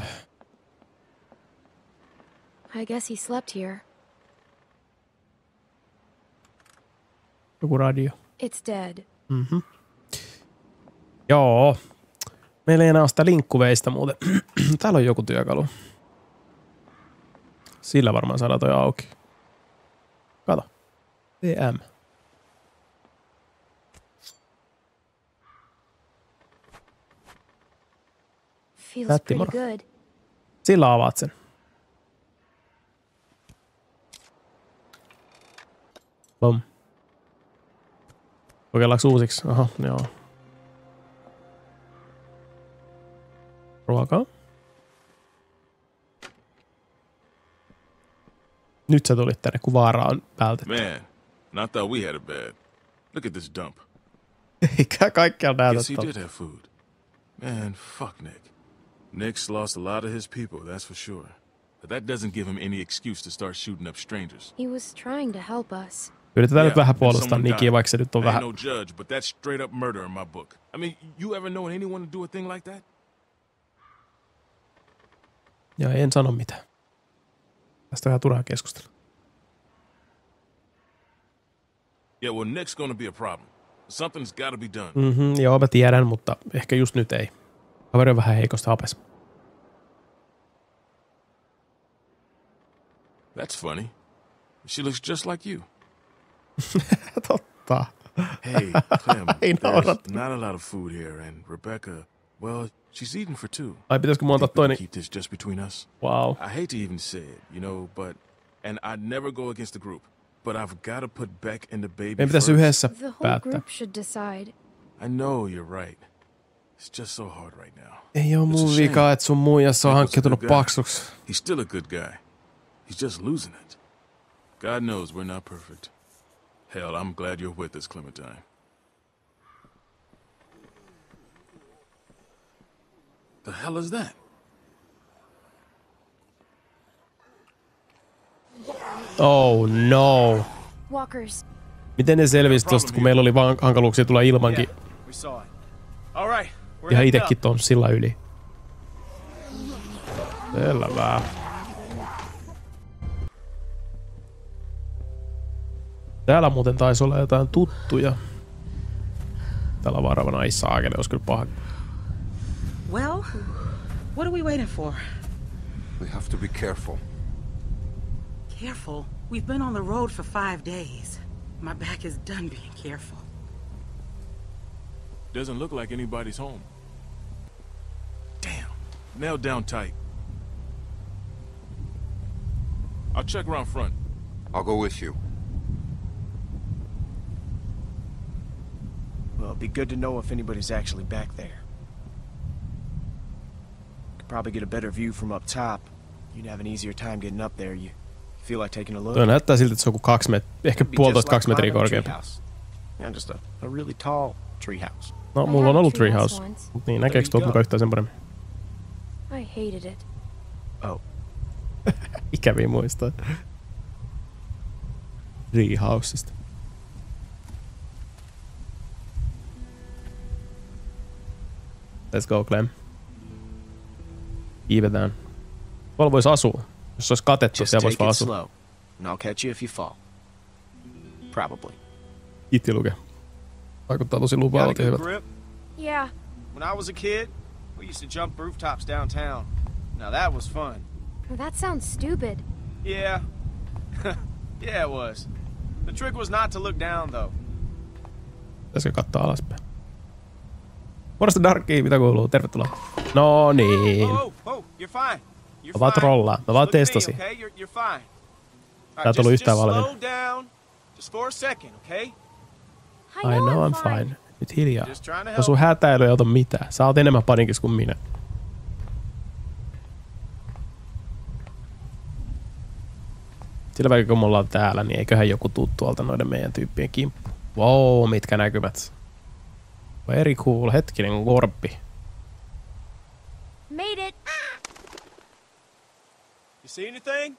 I guess he slept here. Joku radio. It's dead. Mhm. Joo. Meillä ei enää ole sitä linkkuveistä muuten. (clears throat) Täällä on joku työkalu. Sillä varmaan saadaan toi auki. Kato. PM. Feels good. Sillä avaat sen. Bom. Kokeillaanko uusiksi? Aha, joo. Ruokaa. Nyt sä tulit tänne, kun vaara on vältetty. Man, and I thought we had a bad. Look at this dump. Eikä kaikkea näytä Guess he did have food. Man, fuck Nick. Nick's lost a lot of his people, that's for sure. But that doesn't give him any excuse to start shooting up strangers. He was trying to help us. Yritetään nyt Yeah, vähän and puolustaa Nikiä, died. vaikka se nyt on vähän... no judge, but that's straight up murder in my book. I mean, you ever known anyone to do a thing like that? Ja en sano mitään. Tästä on vähän turhaa keskustella. Yeah, well, Nick's gonna be a problem. Something's gotta be done. Mhm, joo, mä tiedän, mutta ehkä just nyt ei. Kaveri on vähän heikosta hapes. That's funny. She looks just like you. (laughs) Totta. Hey, Clem, (laughs) there's naurattu. not a lot of food here, and Rebecca, well, she's eating for two. Ai pitäisikö mun antaa Think we can toinen? keep this just between us? Wow. I hate to even say it, you know, but and I'd never go against the group, but I've got to put Beck and the baby Meidän pitäisi first. yhdessä The whole group should decide. I know you're right. It's just so hard right now. Ei oo mun shame. vika, että sun muijassa on Nick hankkiutunut paksuksi. He's still a good guy. He's just losing it. God knows we're not perfect. Hell, I'm glad you're with us, Clementine. The hell is that? Oh no. Walkers. Miten ne selvisi tosta, kun meillä oli vaan hankaluuksia tulla ilmankin. We saw it. All right, we're Ihan itekin up. tuon sillä yli. Selvä. Täällä muuten taisi olla jotain tuttuja. Täällä on varavana ei saakeli, olisi kyllä paha. Well, what are we waiting for? We have to be careful. Careful. We've been on the road for five days. My back is done being careful. Doesn't look like anybody's home. Damn. Nailed down tight. I'll check around front. I'll go with you. Well, it'd be good to know if anybody's actually back there. Could probably get a better view from up top. You'd have an easier time getting up there. You feel like taking a look? Toi näyttää siltä, että se on kuin kaksi met- ehkä puolitoista kaksi metriä korkeampi. treehouse. Yeah, just a, a really tall treehouse. No, mulla on ollut treehouse. Mut niin, näkeekö tuolta mukaan yhtään sen paremmin? I hated it. Oh, (laughs) Ikäviä muistaa. (laughs) Treehouseista. Let's go, Clem. Kiivetään. Tuolla voisi asua. Jos se olisi katettu, just siellä voisi vaan asua. slow, and I'll catch you if you fall. Probably. Kiitti luke. Vaikuttaa tosi lupaavalta grip? Yeah, When I was a kid, we used to jump rooftops downtown. Now that was fun. that sounds stupid. Yeah. (laughs) yeah, it was. The trick was not to look down, though. Pitäisikö katsoa alaspäin? Morjesta Darkki, mitä kuuluu? Tervetuloa. No niin. Oh, oh. You're Mä vaan trollaan. Mä vaan testasin. All Tää tullut just, yhtään valmiina. okay? I know I'm fine. Nyt hiljaa. To No sun hätäily ei ota mitään. Sä oot enemmän panikissa kuin minä. Sillä välillä kun me ollaan täällä, niin eiköhän joku tuu tuolta noiden meidän tyyppien kimppu. Wow, mitkä näkymät. Very cool. Hetkinen, korppi. Made it. You see anything?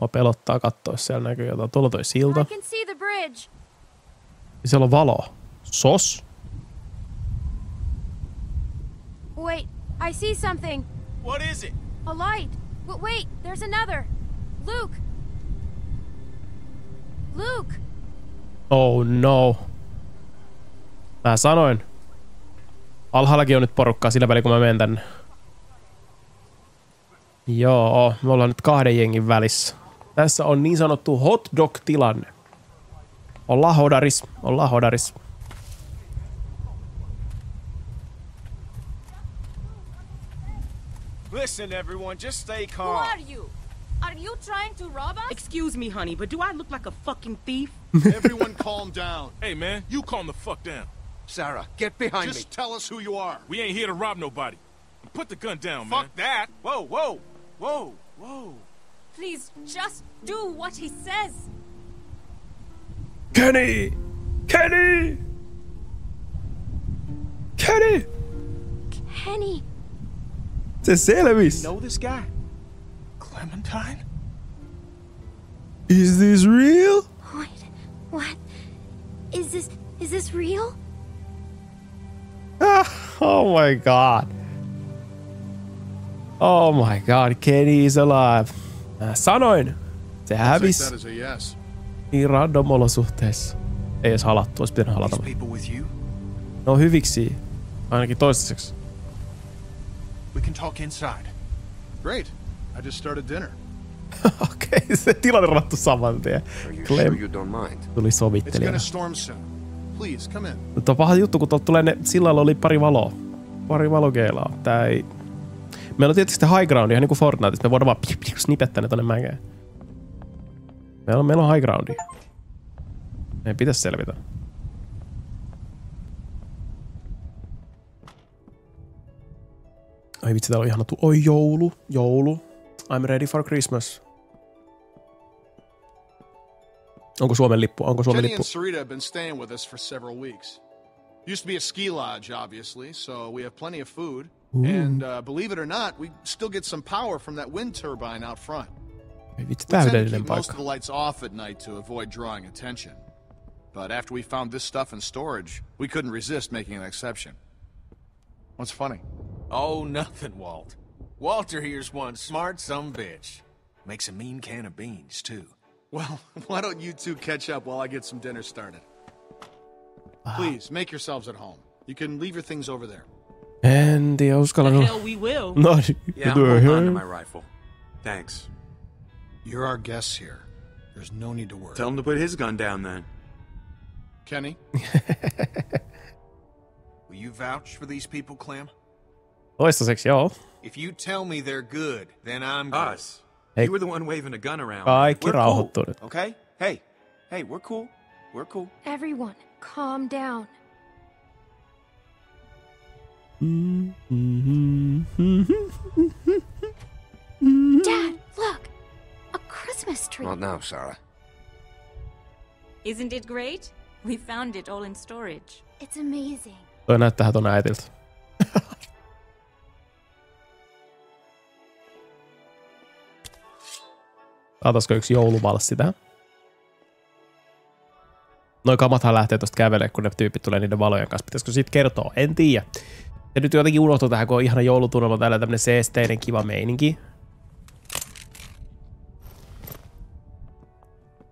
Mä pelottaa katsoa, jos siellä näkyy jotain. Tuolla toi silta. I can see the bridge. Ja siellä on valo. Sos? Wait, I see something. What is it? A light. W- wait, there's another. Luke. Luke. Oh no. Mä sanoin. Alhaallakin on nyt porukkaa sillä välin, kun mä menen tänne. Joo, me ollaan nyt kahden jengin välissä. Tässä on niin sanottu hot dog-tilanne. Ollaan hodaris, ollaan hodaris. Listen, everyone, just stay Who calm. are you? Are you trying to rob us? Excuse me, honey, but do I look like a fucking thief? (laughs) Everyone calm down. Hey, man, you calm the fuck down. Sarah, get behind Just me. Just tell us who you are. We ain't here to rob nobody. Put the gun down, Fuck man. Fuck that. Whoa, whoa, whoa, whoa. Please, just do what he says. Kenny! Kenny! Kenny! Kenny. Se selvis. Know this guy? Clementine? Is this real? Wait, what? Is this is this real? (sighs) Oh my god. Oh my god, Kenny is alive. Mä sanoin. Se Take hävis that as a yes. niin random olosuhteissa. Ei edes halattu, olisi pitänyt halata. People with you? No hyviksi. Ainakin toistaiseksi. We can talk inside. Great. I just started dinner. (laughs) Okei, okay, se tilanne rattu saman tien. Are you Clem sure you don't mind? tuli It's sovittelijana. gonna storm soon. Please, come in. Mutta on paha juttu, kun tuolta tulee ne, sillalla oli pari valoa. Pari valokeilaa. Tää ei... Meillä on tietysti high ground, ihan niin kuin Fortniteissa. Me voidaan vaan piu, piu, snipettää ne tonne mäkeen. Meillä on, meillä on high groundi. Meidän pitäisi selvitä. Ai vitsi, täällä on ihana tu... Oi joulu, joulu. I'm ready for Christmas. Onko Suomen lippu? Onko Suomen Jenny lippu? and Sarita have been staying with us for several weeks. Used to be a ski lodge, obviously, so we have plenty of food. And uh, believe it or not, we still get some power from that wind turbine out front. Ei vitsi, We tend to täydellinen keep most paikka. of the lights off at night to avoid drawing attention. But after we found this stuff in storage, we couldn't resist making an exception. What's funny? Oh, nothing, Walt. Walter here's one smart some bitch. Makes a mean can of beans, too. Well, (laughs) why don't you two catch up while I get some dinner started? Ah. Please, make yourselves at home. You can leave your things over there. En tiedä, uskallanko... Hell, we will. (laughs) No, Yeah, do hold it. on to my rifle. Thanks. You're our guests here. There's no need to worry. Tell him to put his gun down then. Kenny, (laughs) Will you vouch for these people, Clem? Oh, Toistaiseksi joo. If you tell me they're good, then I'm good. Us. Hey. You were the one waving a gun around. Kaikki We're rauhoittuu cool, okay? Hey, hey, we're cool. We're cool. Everyone, calm down. Dad, look! A Christmas tree. Not now, Sarah. Isn't it great? We found it all in storage. It's amazing. Toi näyttää ton äitiltä. Saataisiko yksi jouluvalssi tähän? Noin kamathan lähtee tosta kävelemään, kun ne tyypit tulee niiden valojen kanssa. Pitäisikö siitä kertoa? En tiedä. Ja nyt jotenkin unohtuu tähän, kun on ihana joulutunnelma täällä tämmönen seesteinen kiva meininki.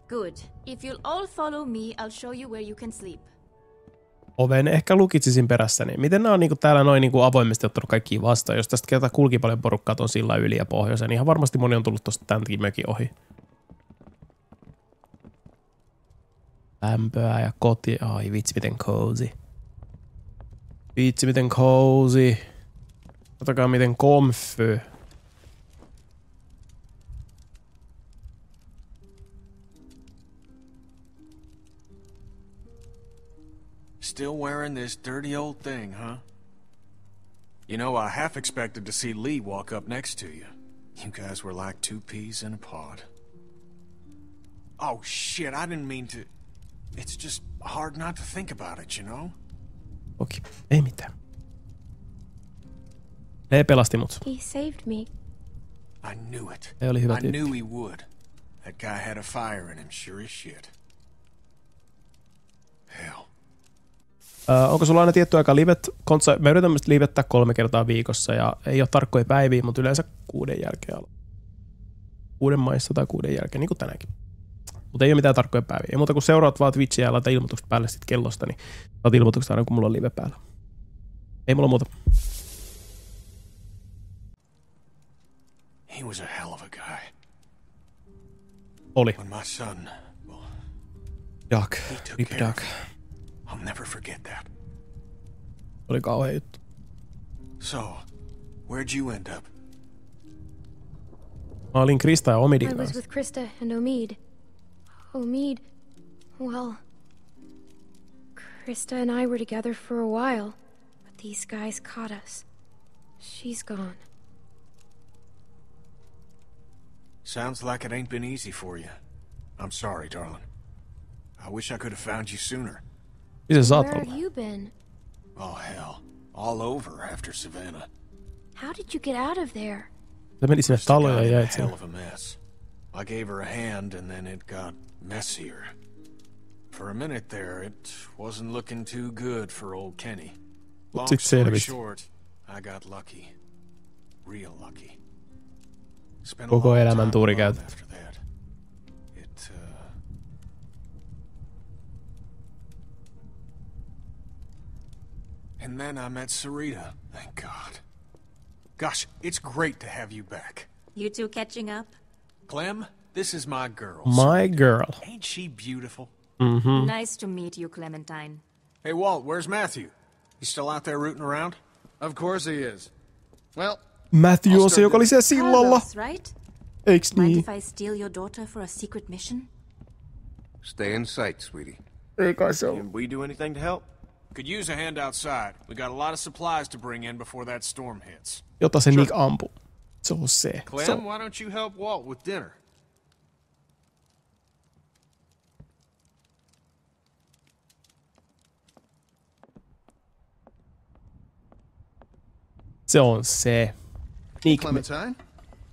Good. If you'll all follow me, I'll show you where you can sleep. Oven ehkä lukitsisin perässäni. Miten nämä on niinku täällä noin niinku avoimesti ottanut kaikki vastaan? Jos tästä kertaa kulki paljon porukkaa ton sillä yli ja pohjoisen, niin ihan varmasti moni on tullut tosta tämänkin mökin ohi. Lämpöä ja koti. Ai vitsi, miten cozy. Vitsi, miten cozy. Katsokaa, miten komfy. Still wearing this dirty old thing, huh? You know, I half expected to see Lee walk up next to you. You guys were like two peas in a pod. Oh, shit, I didn't mean to... It's just hard not to think about it, you know? Okei, ei mitään. Lee pelasti mut. He saved me. I knew it. Ei oli hyvä I tyyppi. knew he would. That guy had a fire in him, sure as shit. Hell. Ö, onko sulla aina tietty aika livet? Kontsa, mä yritän myös livettää kolme kertaa viikossa ja ei ole tarkkoja päiviä, mutta yleensä kuuden jälkeen. al- Kuuden maissa tai kuuden jälkeen, niin kuin tänäänkin. Mutta ei ole mitään tarkkoja päiviä. Ei muuta kuin seuraat vaan Twitchiä ja laita ilmoitukset päälle sit kellosta, niin saat ilmoitukset aina kun mulla on live päällä. Ei mulla muuta. He was a hell of a guy. Oli. When my son, well, Duck. he took I'll never forget that. Oli kauhea juttu. So, where'd you end up? Mä olin Krista ja Omidin I was with Krista and Omid. Omid, well, Krista and I were together for a while, but these guys caught us. She's gone. Sounds like it ain't been easy for you. I'm sorry, darling. I wish I could have found you sooner. Missä sä oot Where have you been? Oh, hell. All over after Savannah. How did you get out of there? Sä menit sinne taloon ja Got in a hell of a mess. I gave her a hand and then it got messier. For a minute there, it wasn't looking too good for old Kenny. Long sit story short, I got lucky. Real lucky. Spent a Koko long elämän time tuuri alone And then I met Sarita, thank God. Gosh, it's great to have you back. You two catching up? Clem, this is my girl. My girl. Ain't she beautiful? Mm-hmm. Nice to meet you, Clementine. Hey, Walt, where's Matthew? He's still out there rooting around? Of course he is. Well, Matthew on se, joka oli siellä sillalla. Carlos, right? Eiks Mind if I steal your daughter for a secret mission? Stay in sight, sweetie. Ei kai se Can we do anything to help? Could use a hand outside. We got a lot of supplies to bring in before that storm hits. Jota se Nick ampu. Se on se. se Clem, on. why don't you help Walt with dinner? Se on se. Nick, Clementine?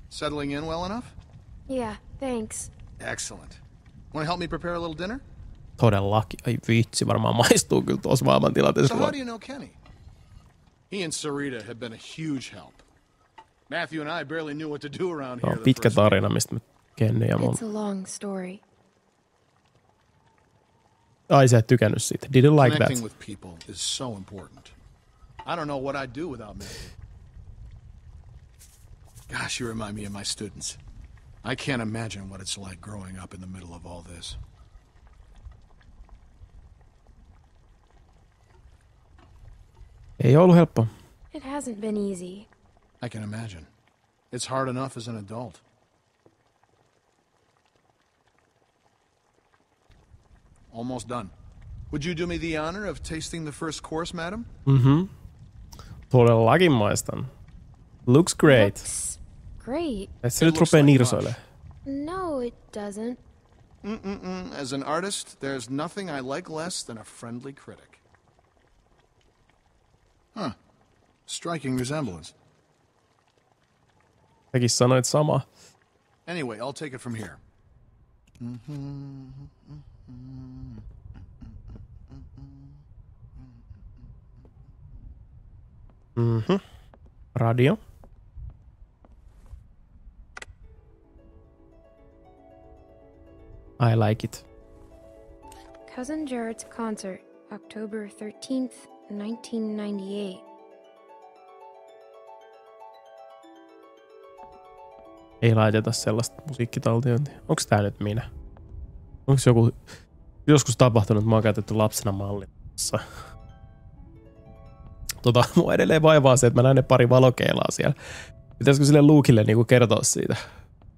Settling in well enough? Yeah, thanks. Excellent. Want to help me prepare a little dinner? Todellakin. Ai vitsi, varmaan maistuu kyllä tuossa maailmantilanteessa. So kun how do you know Kenny? He and Sarita have been a huge help. Matthew and I barely knew what to do around here. on the pitkä tarina, mistä mä Kenny ja mun... It's a long story. Ai sä et tykännyt siitä. Didn't like Connecting that. with people is so important. I don't know what I'd do without Matthew. Gosh, you remind me of my students. I can't imagine what it's like growing up in the middle of all this. Ei ollut helppo. It hasn't been easy. I can imagine. It's hard enough as an adult. Almost done. Would you do me the honor of tasting the first course, madam? Mm-hmm. Todellakin maistan. Looks great. Looks great. Et se nyt rupee nirsoille. No, it doesn't. Mm-mm-mm. As an artist, there's nothing I like less than a friendly critic. Huh. Striking resemblance. Säkin sanoit sama. Anyway, I'll take it from here. Mhm. Radio. I like it. Cousin Jared's concert, October 13th, 1998. Ei laiteta sellaista musiikkitaltiointia. Onks tää nyt minä? Onks joku joskus tapahtunut, että mä oon käytetty lapsena mallimassa? Tota, (laughs) mua edelleen vaivaa se, että mä näin ne pari valokeilaa siellä. Pitäisikö sille Luukille niinku kertoa siitä?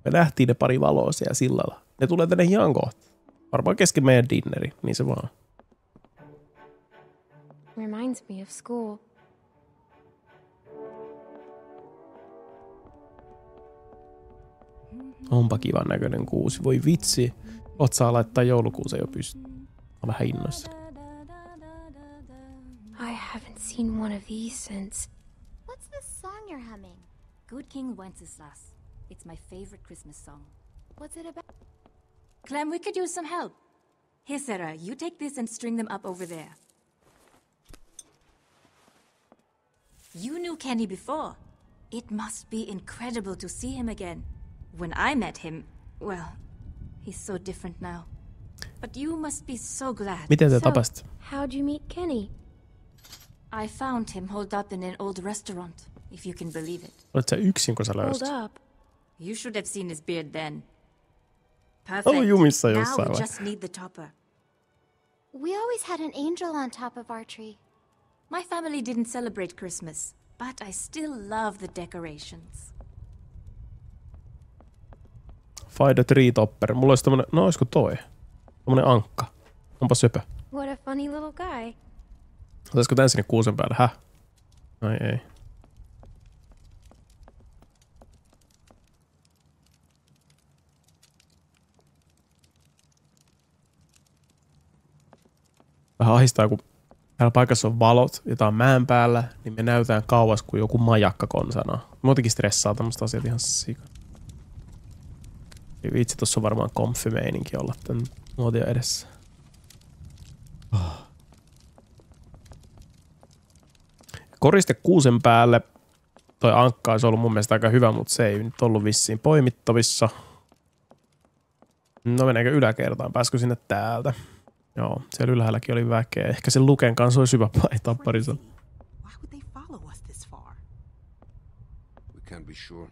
Me nähtiin ne pari valoa siellä sillalla. Ne tulee tänne ihan kohta. Varmaan kesken meidän dinneri, niin se vaan. Reminds me of school. Onpa kivan näköinen kuusi. Voi vitsi. Oot saa laittaa joulukuusen jo pystyyn. Mä vähän innoissa. I haven't seen one of these since. What's this song you're humming? Good King Wenceslas. It's my favorite Christmas song. What's it about? Clem, we could use some help. Here, Sarah, you take this and string them up over there. You knew Kenny before. It must be incredible to see him again. When I met him, well, he's so different now. But you must be so glad. Miten te So, tapasitte? how'd you meet Kenny? I found him holed up in an old restaurant, if you can believe it. Olet sä yksin, kun sä Hold löysit? up. You should have seen his beard then. Oh, Perfect. Oh, jumissa now jossain we just need the topper. We always had an angel on top of our tree. My family didn't celebrate Christmas, but I still love the decorations. Find a tree topper. Mulla olisi tämmönen, no olisiko toi? Tämmönen ankka. Onpa söpö. What a funny little guy. Otaisiko tän sinne kuusen päälle? Häh? Ai ei. Vähän ahistaa, kun täällä paikassa on valot ja tää on mäen päällä, niin me näytään kauas kuin joku majakka konsana. Muutenkin stressaa tämmöistä asiat ihan sikana. Vitsi, tossa on varmaan komfimeininki olla tän nuotion edessä. koriste kuusen päälle. Toi ankka olisi ollut mun mielestä aika hyvä, mutta se ei nyt ollut vissiin poimittavissa. No meneekö yläkertaan? Pääskö sinne täältä? Joo, siellä ylhäälläkin oli väkeä. Ehkä sen Luken kanssa olisi hyvä vaihtaa parissa. Can't be sure.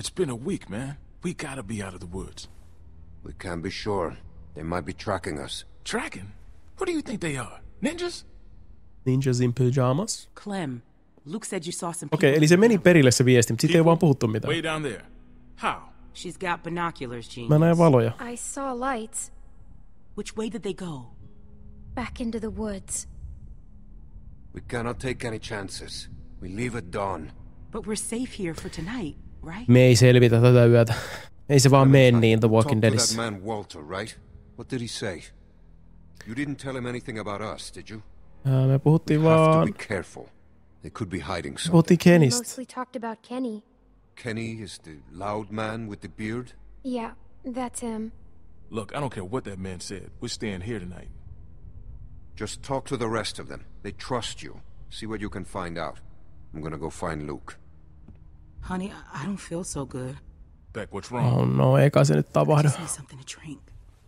It's been a week, man. We gotta be out of the woods. We can't be sure. They might be tracking us. Tracking? Who do you think they are? Ninjas? Ninjas in pyjamas. Clem, Luke said you saw some Okei, people. eli se meni perille se viesti, mutta siitä ei vaan puhuttu mitään. Way down there. How? She's got binoculars, Gene. Mä näen valoja. I saw lights Which way did they go? back into the woods. We cannot take any chances. We leave at dawn. But we're safe here for tonight, right? Me ei selvitä tätä yötä. Ei se vaan mene niin The Walking Talk to that man Walter, right? What did he say? You didn't tell him anything about us, did you? Ää, Me puhuttiin Have to be careful. They could be hiding Me something. puhuttiin We Kenistä. mostly talked about Kenny. Kenny is the loud man with the beard? Yeah, that's him. Look, I don't care what that man said. We're staying here tonight. Just talk to the rest of them. They trust you. See what you can find out. I'm gonna go find Luke. Honey, I, I don't feel so good. Beck, what's wrong? Oh no, ei kai se nyt I tapahdu. just need something to drink.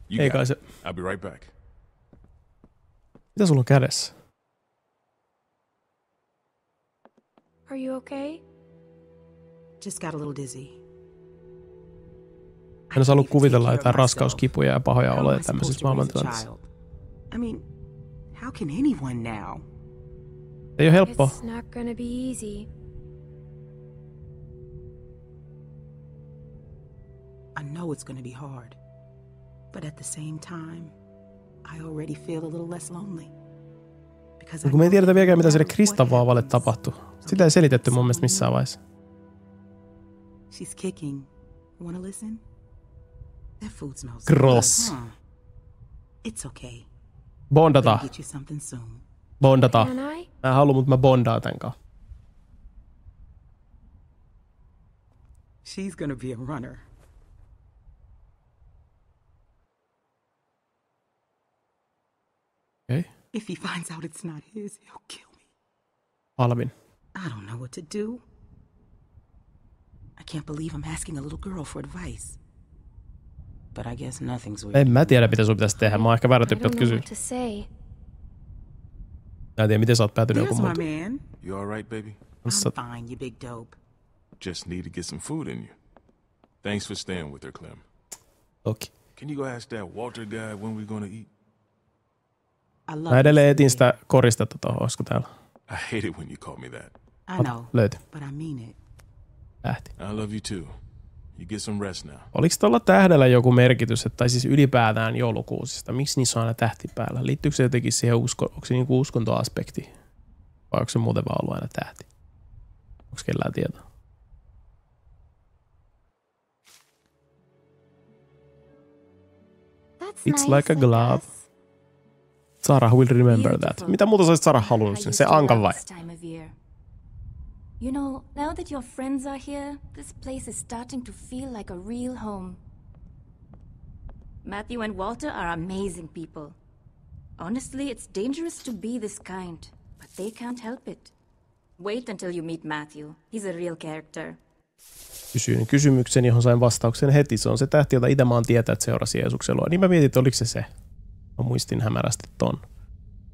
You Ei got kai it. se... I'll be right back. Mitä sulla on kädessä? Are you okay? Just got a little dizzy. En osaa ollut kuvitella jotain raskauskipuja ja pahoja oloja tämmöisessä maailmantilanteessa. child? I mean, how can anyone now? Ei ole helppoa. It's not gonna be easy. I know it's going to be hard. But at the same time, I already feel a little less lonely. Because I Kun me ei know tiedetä vieläkään, no mitä sille matter what Kristan vaavalle tapahtui. Sitä ei selitetty mun mielestä missään vaiheessa. She's kicking. Wanna listen? That food smells Gross. good, huh? It's okay. Bondata. I'll get you something soon. Bondata. Can I? Mä en halua, mutta mä bondaan tän kanssa. She's gonna be a runner. Okei. Okay. If he finds out it's not his, he'll kill me. Alvin. I don't know what to do. I can't believe I'm asking a little girl for advice. But I guess nothing's weird. En mä tiedä, mitä sun pitäisi tehdä. Mä oon ehkä väärä tyyppi, know kysyy. what to say. Mä en tiedä, miten sä oot päätynyt joku man. You all right, baby? I'm fine, you big dope. Just need to get some food in you. Thanks for staying with her, Clem. Toki. Can you go ask that Walter guy when we're gonna eat? I love Mä edelleen etin sitä koristetta tuohon, olisiko täällä? I hate it when you call me that. I know, Löytyi. but I mean it. Lähti. I love you too. Oliko tuolla tähdellä joku merkitys, että, tai siis ylipäätään joulukuusista? Miksi niissä on aina tähti päällä? Liittyykö se jotenkin siihen usko, onko se niinku uskontoaspekti? Vai onko se muuten vaan ollut aina tähti? Onko kellään tietoa? It's like a glove. Sarah will remember that. Mitä muuta sä olisit Sarah halunnut sinne? Se ankan vai? You know, now that your friends are here, this place is starting to feel like a real home. Matthew and Walter are amazing people. Honestly, it's dangerous to be this kind, but they can't help it. Wait until you meet Matthew. He's a real character. Kysyin kysymyksen, johon sain vastauksen heti. Se on se tähti, jota oon tietää, että seurasi Jeesuksen luo. Niin mä mietin, että oliko se se. Mä muistin hämärästi ton.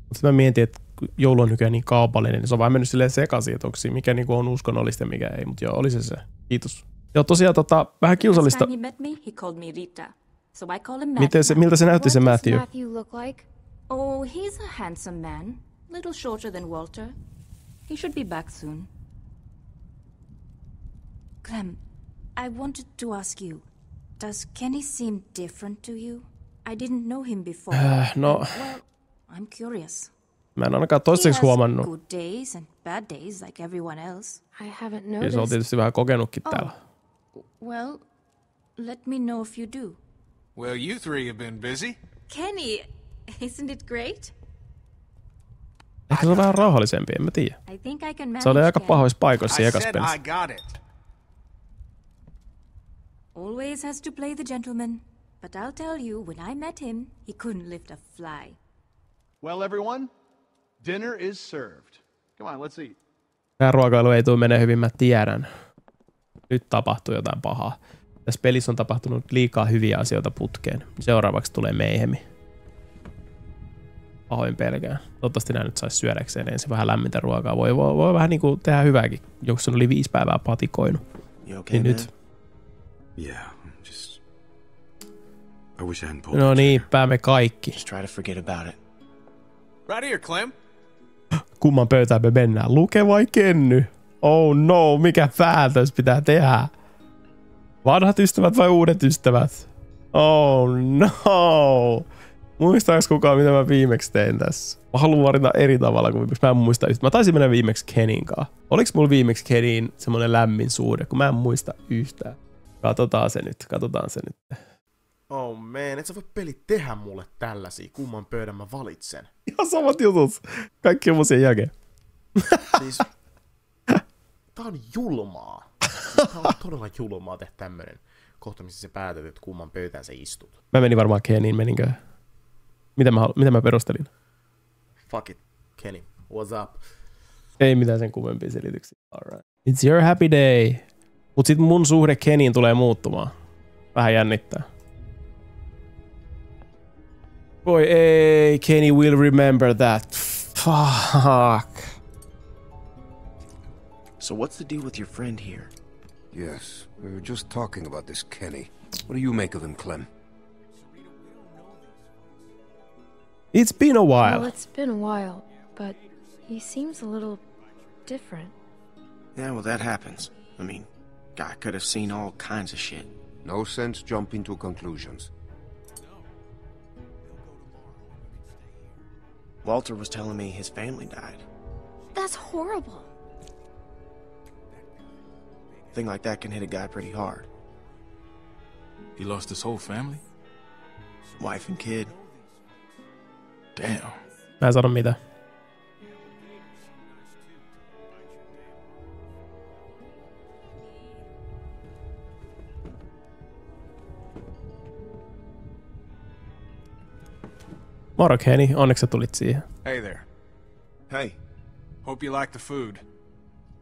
Mutta mä mietin, että joulu on nykyään niin kaupallinen, niin se on vaan mennyt silleen sekaisin, että onko mikä niinku on uskonnollista ja mikä ei. Mutta joo, oli se se. Kiitos. Joo, tosiaan tota, vähän kiusallista. Miten se, miltä se näytti se Matthew? Oh, he's a handsome man. Little shorter than Walter. He should be back soon. Clem, I wanted to ask you, does Kenny seem different to you? I didn't know him before. Äh, no, Well, I'm curious. Mä en ainakaan toistaiseksi huomannut. good days and bad days like everyone else. I haven't Kyllä se on noticed. tietysti vähän kokenutkin Oh. täällä. Well, let me know if you do. Well, you three have been busy. Kenny, (laughs) isn't it great? Ehkä se on vähän rauhallisempi, en mä tiedä. I think I can manage Se oli aika pahoissa paikoissa ekas said pelissä. I got it. Always has to play the gentleman. But I'll tell you, when I met him, he couldn't lift a fly. Well, everyone, dinner is served. Come on, let's eat. Tämä ruokailu ei tule menee hyvin, mä tiedän. Nyt tapahtuu jotain pahaa. Tässä pelissä on tapahtunut liikaa hyviä asioita putkeen. Seuraavaksi tulee meihemi. Pahoin pelkään. Toivottavasti nämä nyt saisi syödäkseen ensin vähän lämmintä ruokaa. Voi, voi, voi vähän niinku tehdä hyvääkin, jos on oli viisi päivää patikoinut. You okay, Niin man? nyt. Yeah, just. I wish I hadn't pulled. No niin, päämme kaikki. Just try to forget about it. Right here, Clem. Kumman pöytään me mennään? Luke vai Kenny? Oh no, mikä päätös pitää tehdä? Vanhat ystävät vai uudet ystävät? Oh no. Muistaaks kukaan, mitä mä viimeksi tein tässä? Mä haluan valita eri tavalla kuin viimeksi. Mä en muista yhtään. Mä taisin mennä viimeksi Kenin kanssa. Oliks mulla viimeksi Kenin semmonen lämmin suhde, kun mä en muista yhtään. Katsotaan se nyt, katsotaan se nyt. Oh man, et sä voi peli tehdä mulle tällaisia, kumman pöydän mä valitsen. (laughs) Ihan samat jutut. Kaikki on sen jälkeen. (laughs) Siis, tää on julmaa. Siis tää on todella julmaa tehdä tämmönen kohta, missä sä päätät, että kumman pöytään sä istut. Mä menin varmaan Keniin, meninkö? Mitä mä, halu- mitä mä perustelin? Fuck it, Kenny, what's up? Ei mitään sen kummempia selityksiä. Alright. It's your happy day. Mut sit mun suhde Keniin tulee muuttumaan. Vähän jännittää. Voi ei, Kenny will remember that. Fuck. So what's the deal with your friend here? Yes, we were just talking about this Kenny. What do you make of him, Clem? It's been a while. Well, it's been a while, but he seems a little different. Yeah, well, that happens. I mean, guy could have seen all kinds of shit. No sense jumping to conclusions. Walter was telling me his family died. That's horrible. A thing like that can hit a guy pretty hard. He lost his whole family? Wife and kid. Damn. Mä en sano mitään. Moro Kenny, onneksi sä tulit siihen. Hey there. Hey. Hope you like the food.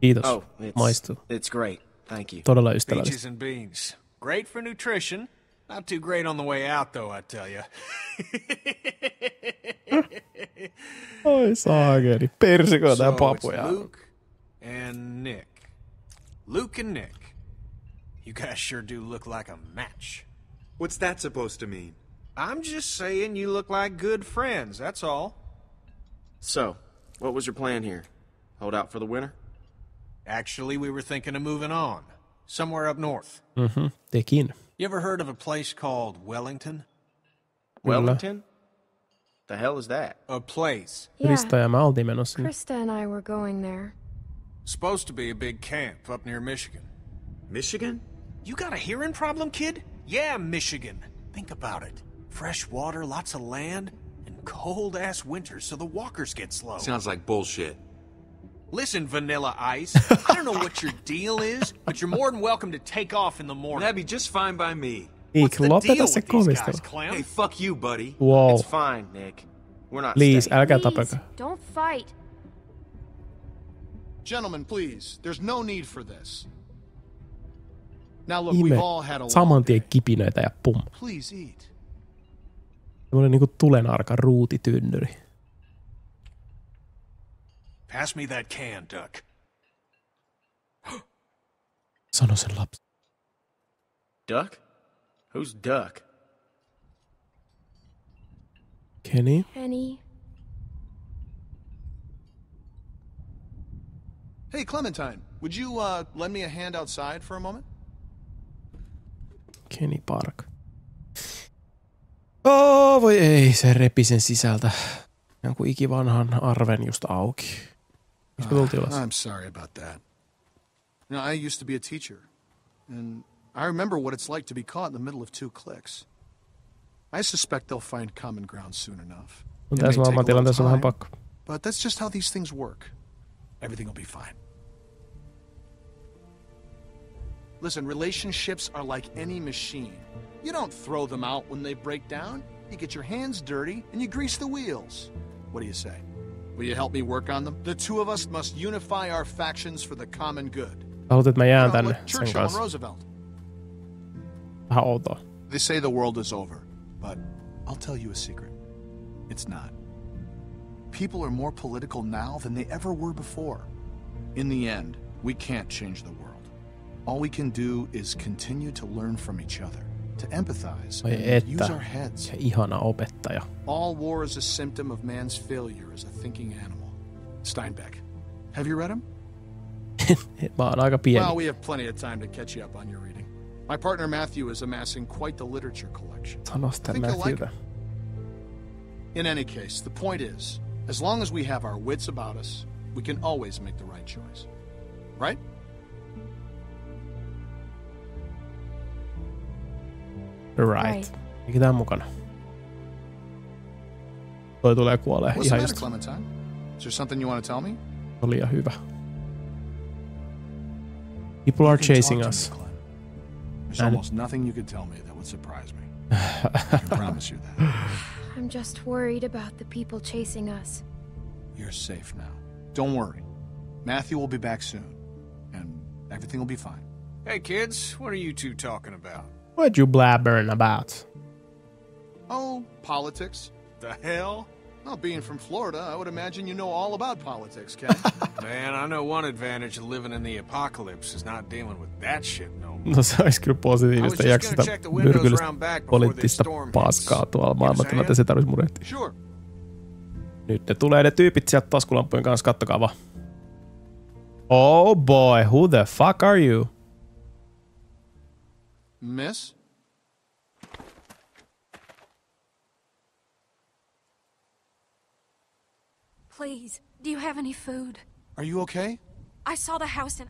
Kiitos. Oh, it's, Maistuu. it's great. Thank you. Todella Peaches ystävällistä. and beans. Great for nutrition. Not too great on the way out, though, I tell you. (laughs) Oi saakeli. Persiko tää so papuja. it's Luke and Nick. Luke and Nick. You guys sure do look like a match. What's that supposed to mean? I'm just saying you look like good friends, that's all. So, what was your plan here? Hold out for the winter? Actually, we were thinking of moving on. Somewhere up north. Mm-hmm. tekin. You ever heard of a place called Wellington? Wellington? The hell is that? A place. Krista ja mä oltiin menossa sinne. Krista and I were going there. Supposed to be a big camp up near Michigan. Michigan? You got a hearing problem, kid? Yeah, Michigan. Think about it. Fresh water, lots of land, and cold ass winters so the walkers get slow. Sounds like bullshit. Listen, Vanilla Ice, I don't know what your deal is, but you're more than welcome to take off in the morning. That'd be just fine by me. Eik, lopeta deal se with these guys, komistelu. Clem? Hey, fuck you, buddy. Wow. It's fine, Nick. We're not Please, staying. älkää Please, tapako. don't fight. Gentlemen, please. There's no need for this. Now look, Ihme. we've all had a long Saman tien kipinöitä ja pum. Please eat. Semmoinen niinku tulenarka ruutitynnyri. Pass me that can, Duck. (gasps) Sano sen lapsi. Duck? Who's Duck? Kenny? Penny, Hey, Clementine, would you uh, lend me a hand outside for a moment? Kenny Park. Oh, voi ei, se repi sen sisältä. Jonkun ikivanhan arven just auki. Miksi me tultiin ulos? I'm sorry about that. You know, I used to be a teacher, and I remember what it's like to be caught in the middle of two cliques. I suspect they'll find common ground soon enough. Tässä may take a maailman tilanteessa on vähän pakko. But that's just how these things work. Everything will be fine. Listen, relationships are like any machine. You don't throw them out when they break down. You get your hands dirty and you grease the wheels. What do you say? Will you help me work on them? The two of us must unify our factions for the common good. Haluat, että mä jään You know, tänne sen Churchill and kanssa. Roosevelt. Vähän outoa. They say the world is over, but I'll tell you a secret. It's not. People are more political now than they ever were before. In the end, we can't change the world. All we can do is continue to learn from each other, to empathize, and että. use our heads. Ihana opettaja. All war is a symptom of man's failure as a thinking animal. Steinbeck. Have you read him? (laughs) Mä oon aika pieni. Well, we have plenty of time to catch you up on your reading. My partner Matthew is amassing quite the literature collection. Sano sitä Think you'll like In any case, the point is, as long as we have our wits about us, we can always make the right choice. Right? Right. Right. Mikä tää on mukana? Toi tulee kuolee What's the ihan matter, just. Clementine? Is there something you want to tell me? Se oli liian hyvä. People are chasing us. me, There's almost nothing you could tell me that would surprise me. I can (laughs) promise you that. I'm just worried about the people chasing us. You're safe now. Don't worry. Matthew will be back soon, and everything will be fine. Hey, kids, what are you two talking about? What you blabbering about? Oh, politics. The hell? Well, being from Florida, I would imagine you know all about politics, Ken. (laughs) Man, I know one advantage of living in the apocalypse is not dealing with that shit no more. (laughs) No se olisi kyllä positiivista jaksosta myrkyllistä poliittista paskaa tuolla maailmantilanteessa. Se tarvitsisi murehtia. sure. Nyt ne tulee ne tyypit sieltä taskulampujen kanssa, kattokaa vaan. Oh boy, who the fuck are you? Miss? Please, do you have any food? Are you okay? I saw the house and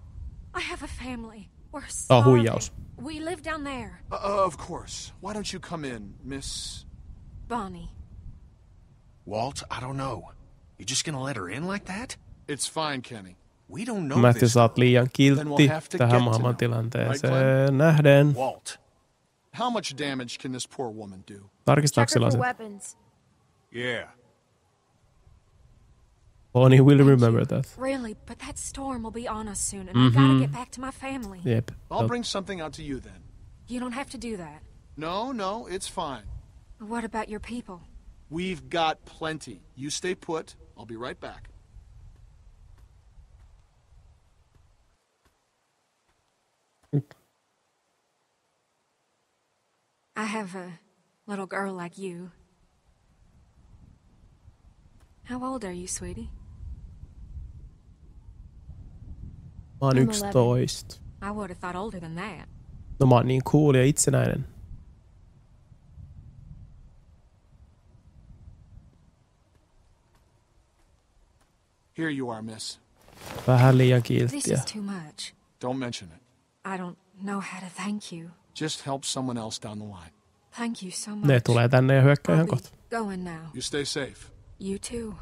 I have a family. We're Tää on starving. huijaus. We live down there. Uh, uh, of course. Why don't you come in, Miss? Bonnie. Walt, I don't know. You're just gonna let her in like that? It's fine, Kenny. We don't know Matthew, this. sä oot liian Then kiltti we'll have to tähän get to maailman know. Right, tilanteeseen nähden. Walt. How much damage can this poor woman do? Check Tarkistaaksella her se? for weapons. Yeah. Bonnie will remember that. Really, but that storm will be on us soon, and I mm-hmm. gotta get back to my family. Yep. I'll bring something out to you then. You don't have to do that. No, no, it's fine. What about your people? We've got plenty. You stay put. I'll be right back. I have a little girl like you. How old are you, sweetie? Mä oon I'm 11. I would have thought older than that. No mä oon niin cool ja itsenäinen. Here you are, miss. Vähän liian This kilttiä. is too much. Don't mention it. I don't know how to thank you. Just help someone else down the line. Thank you so much. Ne tulee tänne ja hyökkää ihan kohta. Going now. You stay safe. You too.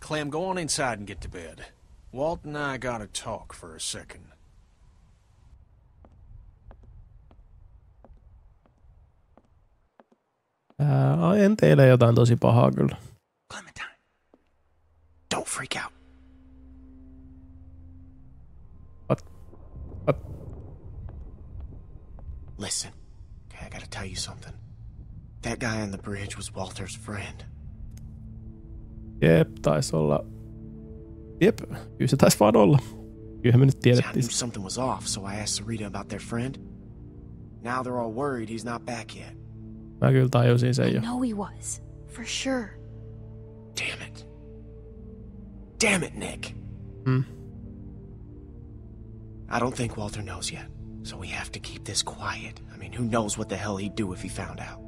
Clem, go on inside and get to bed. Walt and I gotta talk for a second. Ää, en teille jotain tosi pahaa kyllä. Don't freak out. What? Listen, okay, I gotta tell you something. That guy on the bridge was Walter's friend. Jep, taisi olla. Jep, kyllä se taisi vaan olla. Kyllähän me nyt See, I knew something was off, so I asked Sarita about their friend. Now they're all worried he's not back yet. Mä kyllä tajusin sen jo. No, he was. For sure. Damn it. Damn it, Nick. Hmm. I don't think Walter knows yet, so we have to keep this quiet. I mean, who knows what the hell he'd do if he found out?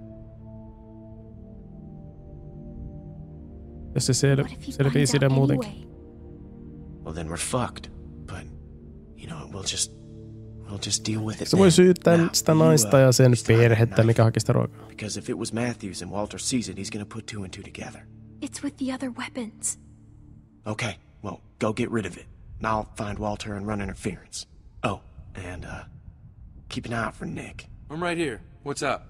Jos se sel- selvii sinne muutenkin. Well, then we're fucked. But, you know, we'll just... We'll just deal with it Se voi then. syyttää Now, sitä you, naista uh, ja sen perhettä, mikä haki sitä ruokaa. Because if it was Matthews and Walter sees it, he's gonna put two and two together. It's with the other weapons. Okay, well, go get rid of it. And I'll find Walter and run interference. Oh, and, uh, keep an eye out for Nick. I'm right here. What's up?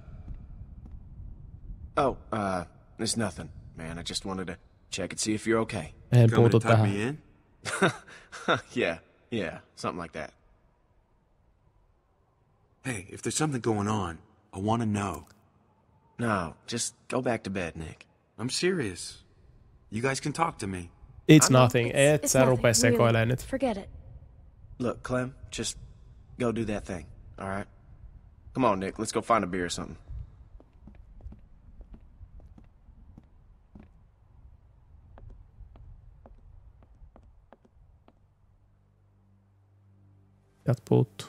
Oh, uh, there's nothing, man. I just wanted to check and see if you're okay. En Coming puutu to tuck me in? (laughs) yeah, yeah, something like that. Hey, if there's something going on, I want to know. No, just go back to bed, Nick. I'm serious. You guys can talk to me. It's nothing. Et It's sä nothing, rupee sekoilemaan really. nyt. Forget it. Look, Clem, just go do that thing, all right? Come on, Nick. Let's go find a beer or something. Sieltä puuttuu.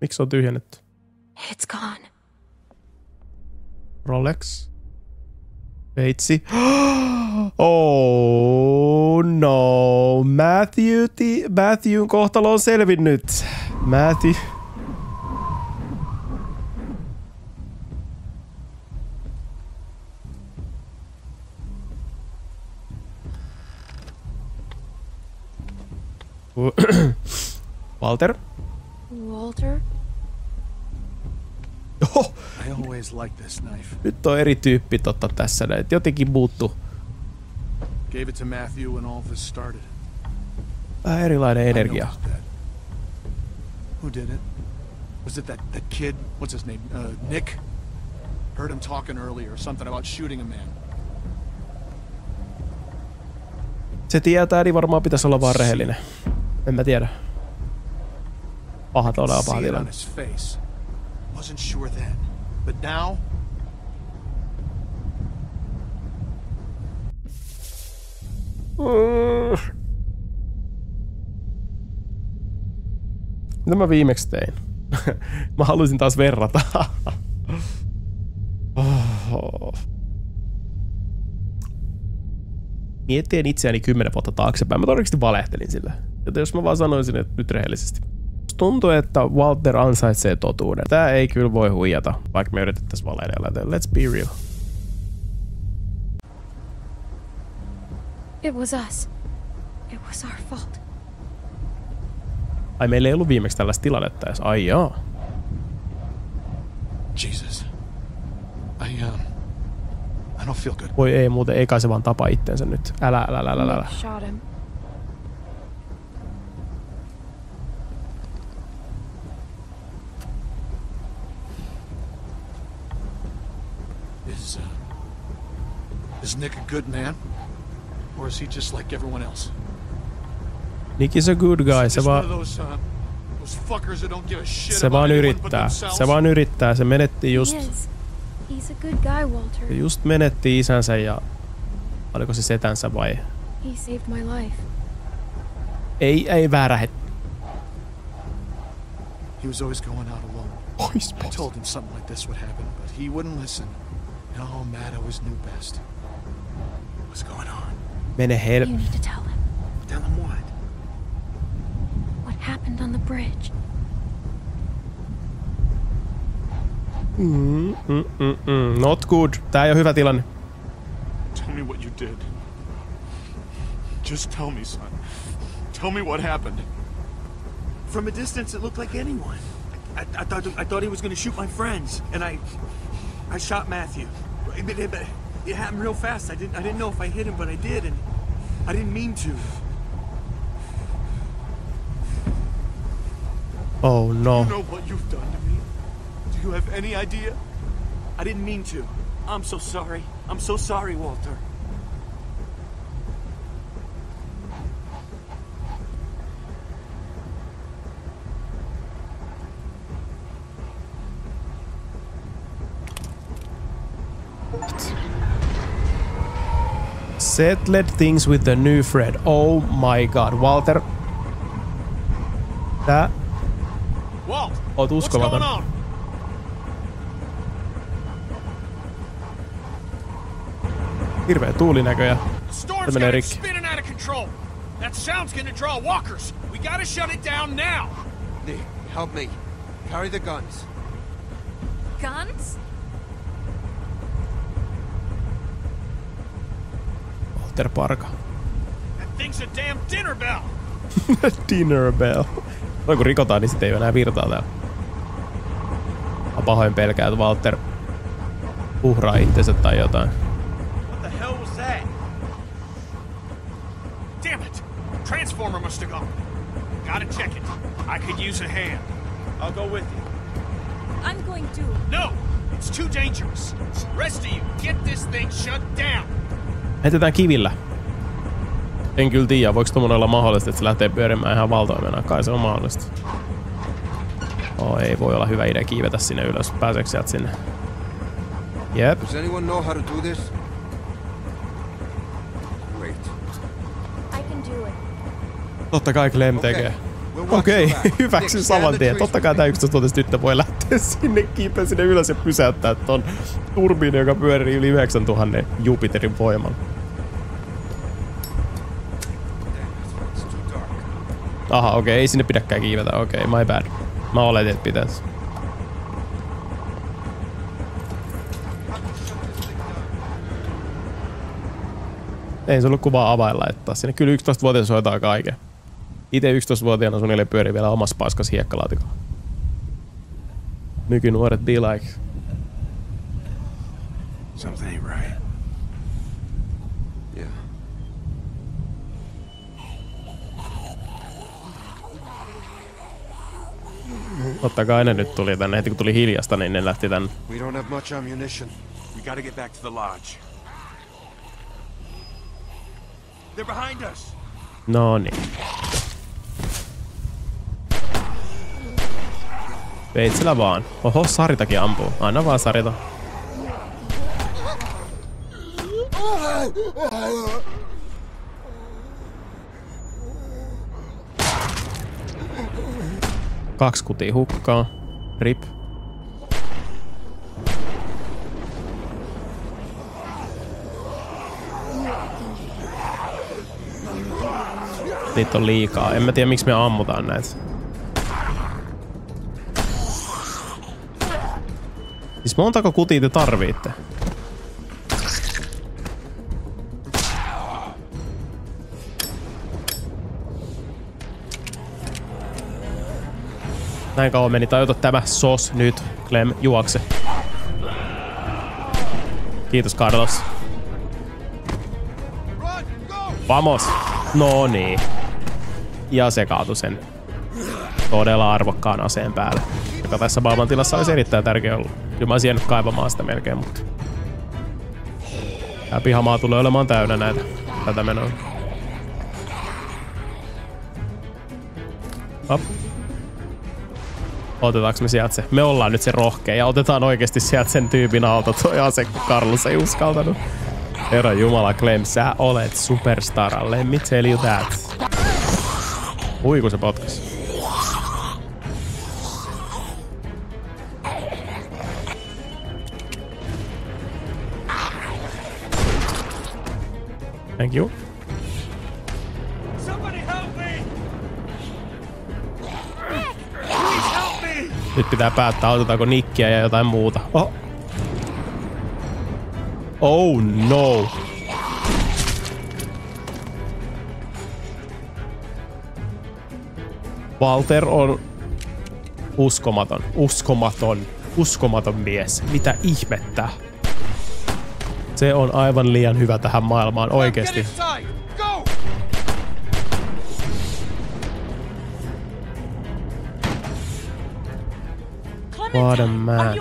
Miksi on tyhjennetty? It's gone. Rolex. Veitsi. (gasps) Oh no. Matthew, ti- Matthewn kohtalo on selvinnyt. Matthew. (clears throat) Walter? Walter? Oho, I always liked this knife. nyt on eri tyyppi totta tässä näin. Jotenkin muuttu. Gave it to Matthew when all this started. Vähän erilainen energia. Who did it? Was it that, that kid? What's his name? Uh, Nick? Heard him talking earlier. Something about shooting a man. Se tietää, niin varmaan pitäisi olla vaan rehellinen. En mä tiedä. Paha todella paha tilanne. Wasn't sure then. But now, Mitä mä viimeksi tein? (laughs) mä haluaisin taas verrata. Oh. (laughs) Miettien itseäni kymmenen vuotta taaksepäin. Mä todennäköisesti valehtelin sillä. Joten jos mä vaan sanoisin, että nyt rehellisesti. Tuntuu, että Walter ansaitsee totuuden. Tää ei kyllä voi huijata, vaikka me yritettäisiin valehdella. Let's be real. It was us. It was our fault. Ai meillä ei ollut viimeksi tällaista tilannetta edes. Ai joo. Jesus. I, um... I don't feel good. Voi ei muuten, ei kai se vaan tapa itsensä nyt. Älä, älä, älä, älä. älä. Nick shot him. Is, uh... Is Nick a good man? Or is he just like everyone else? Nick is a good guy. Se vaan, those, uh... Those fuckers that don't give a shit se about vaan yrittää. Se vaan yrittää. Se menetti just. He's a good guy, Walter. se just menetti isänsä ja oliko se setänsä vai? He saved my life. Ei, ei väärä het. He was always going out alone. Pois, I told him something like this would happen, but he wouldn't listen. No, Matt always knew best. What's going on? Mene hel... You need to tell him Tell him what? what happened on the bridge. Mm, mm, mm, mm. Not good. Tää ei ole hyvä tilanne. Tell me what you did. Just tell me, son. Tell me what happened. From a distance, it looked like anyone. I, I thought I thought he was going to shoot my friends, and I I shot Matthew. But but it happened real fast. I didn't I didn't know if I hit him, but I did, and I didn't mean to. Oh no. You know what you've done to me? Do you have any idea? I didn't mean to. I'm so sorry. I'm so sorry, Walter. Settled things with the new Fred. Oh my god. Walter. Tää... Walt, oh, Oot what's going uskomaton. on? Hirveä tuulinäkö ja Storm's se got menee it rikki. spinning out of control. That sound's gonna draw walkers. We gotta shut it down now. Nick, help me. Carry the guns. Guns? Walter Parka. That thing's a damn dinner bell. (laughs) Dinner bell. Toi kun rikotaan, niin sitten ei enää virtaa täällä. Mä pahoin pelkää, että Walter uhraa itsensä tai jotain. What the hell was that? Damn it! Transformer must have gone. Gotta check it. I could use a hand. I'll go with you. I'm going to. No! It's too dangerous. Rest of you, get this thing shut down. Heitetään kivillä. En kyllä tiedä, voiko tommonen olla mahdollista, että se lähtee pyörimään ihan valtoimena. Kai se on mahdollista. Oh, ei voi olla hyvä idea kiivetä sinne ylös. Pääseekö sieltä sinne? Jep. Does anyone know how to do this? Great. I can do it. Totta kai Clem tekee. Okei, okay. (laughs) hyväksy saman tien. Totta kai tää 11-vuotias tyttö voi lähteä (laughs) sinne kiipeä sinne ylös ja pysäyttää ton turbiini, joka pyörii yli 9000 Jupiterin voimalla. Aha, okei, okay, ei sinne pidäkään kiivetä. Okei, okay, my bad. Mä oletin, että pitäis. Ei se ollut kuvaa availla laittaa sinne. Kyllä 11-vuotias hoitaa kaiken. Itse 11-vuotiaana sun pyörii vielä omassa paskas hiekkalaatikolla. Nykynuoret be like. Something ain't right. Yeah. Totta kai ne nyt tuli tänne. Heti kun tuli hiljasta, niin ne lähti tänne. We don't have much ammunition. We gotta get back to the lodge. They're behind us. No niin. Veitsellä vaan. Oho, Saritakin ampuu. Anna vaan Sarita. Kaksi kutia hukkaa. Rip. Niitä on liikaa. En mä tiedä miksi me ammutaan näitä. Siis montako kutia te tarviitte? Näin kauan meni tajuta tämä sos nyt. Clem, juokse. Kiitos Carlos. Vamos! No niin. Ja se kaatui sen todella arvokkaan aseen päälle. Joka tässä maailmantilassa olisi erittäin tärkeä ollut. Kyllä mä olisin kaivamaan sitä melkein, mutta... Tää pihamaa tulee olemaan täynnä näitä. Tätä menoa. Hop. Otetaanko me sieltä se? Me ollaan nyt se rohkea ja otetaan oikeasti sieltä sen tyypin auto toi ase, kun Carlos ei uskaltanut. Herra Jumala, Clem, sä olet superstar. Let me tell. Ui, kun se potkas. Thank you. Somebody help me! Please help me! Nyt pitää päättää, otetaanko nikkiä ja jotain muuta. Oh. Oh no. Walter on uskomaton, uskomaton, uskomaton mies. Mitä ihmettä? Se on aivan liian hyvä tähän maailmaan oikeesti. What a man.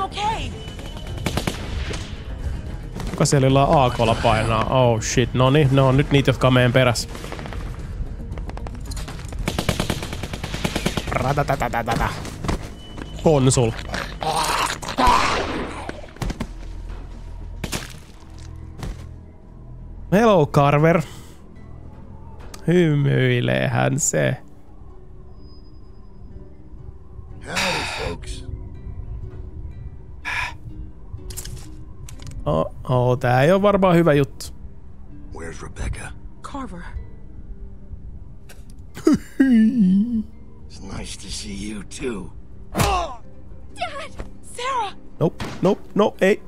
Kuka siellä jollain AKlla painaa? Oh shit, no niin, ne on nyt niitä, jotka on meidän perässä. Ratatatatata. Konsul. Hello, Carver. Hymyileehän se. Howdy, folks. Oh, oh, tää ei ole varmaan hyvä juttu. Where's Rebecca? Carver. (laughs) It's nice to see you too. (gasps) Dad! Sarah! Nope, nope, no, ei.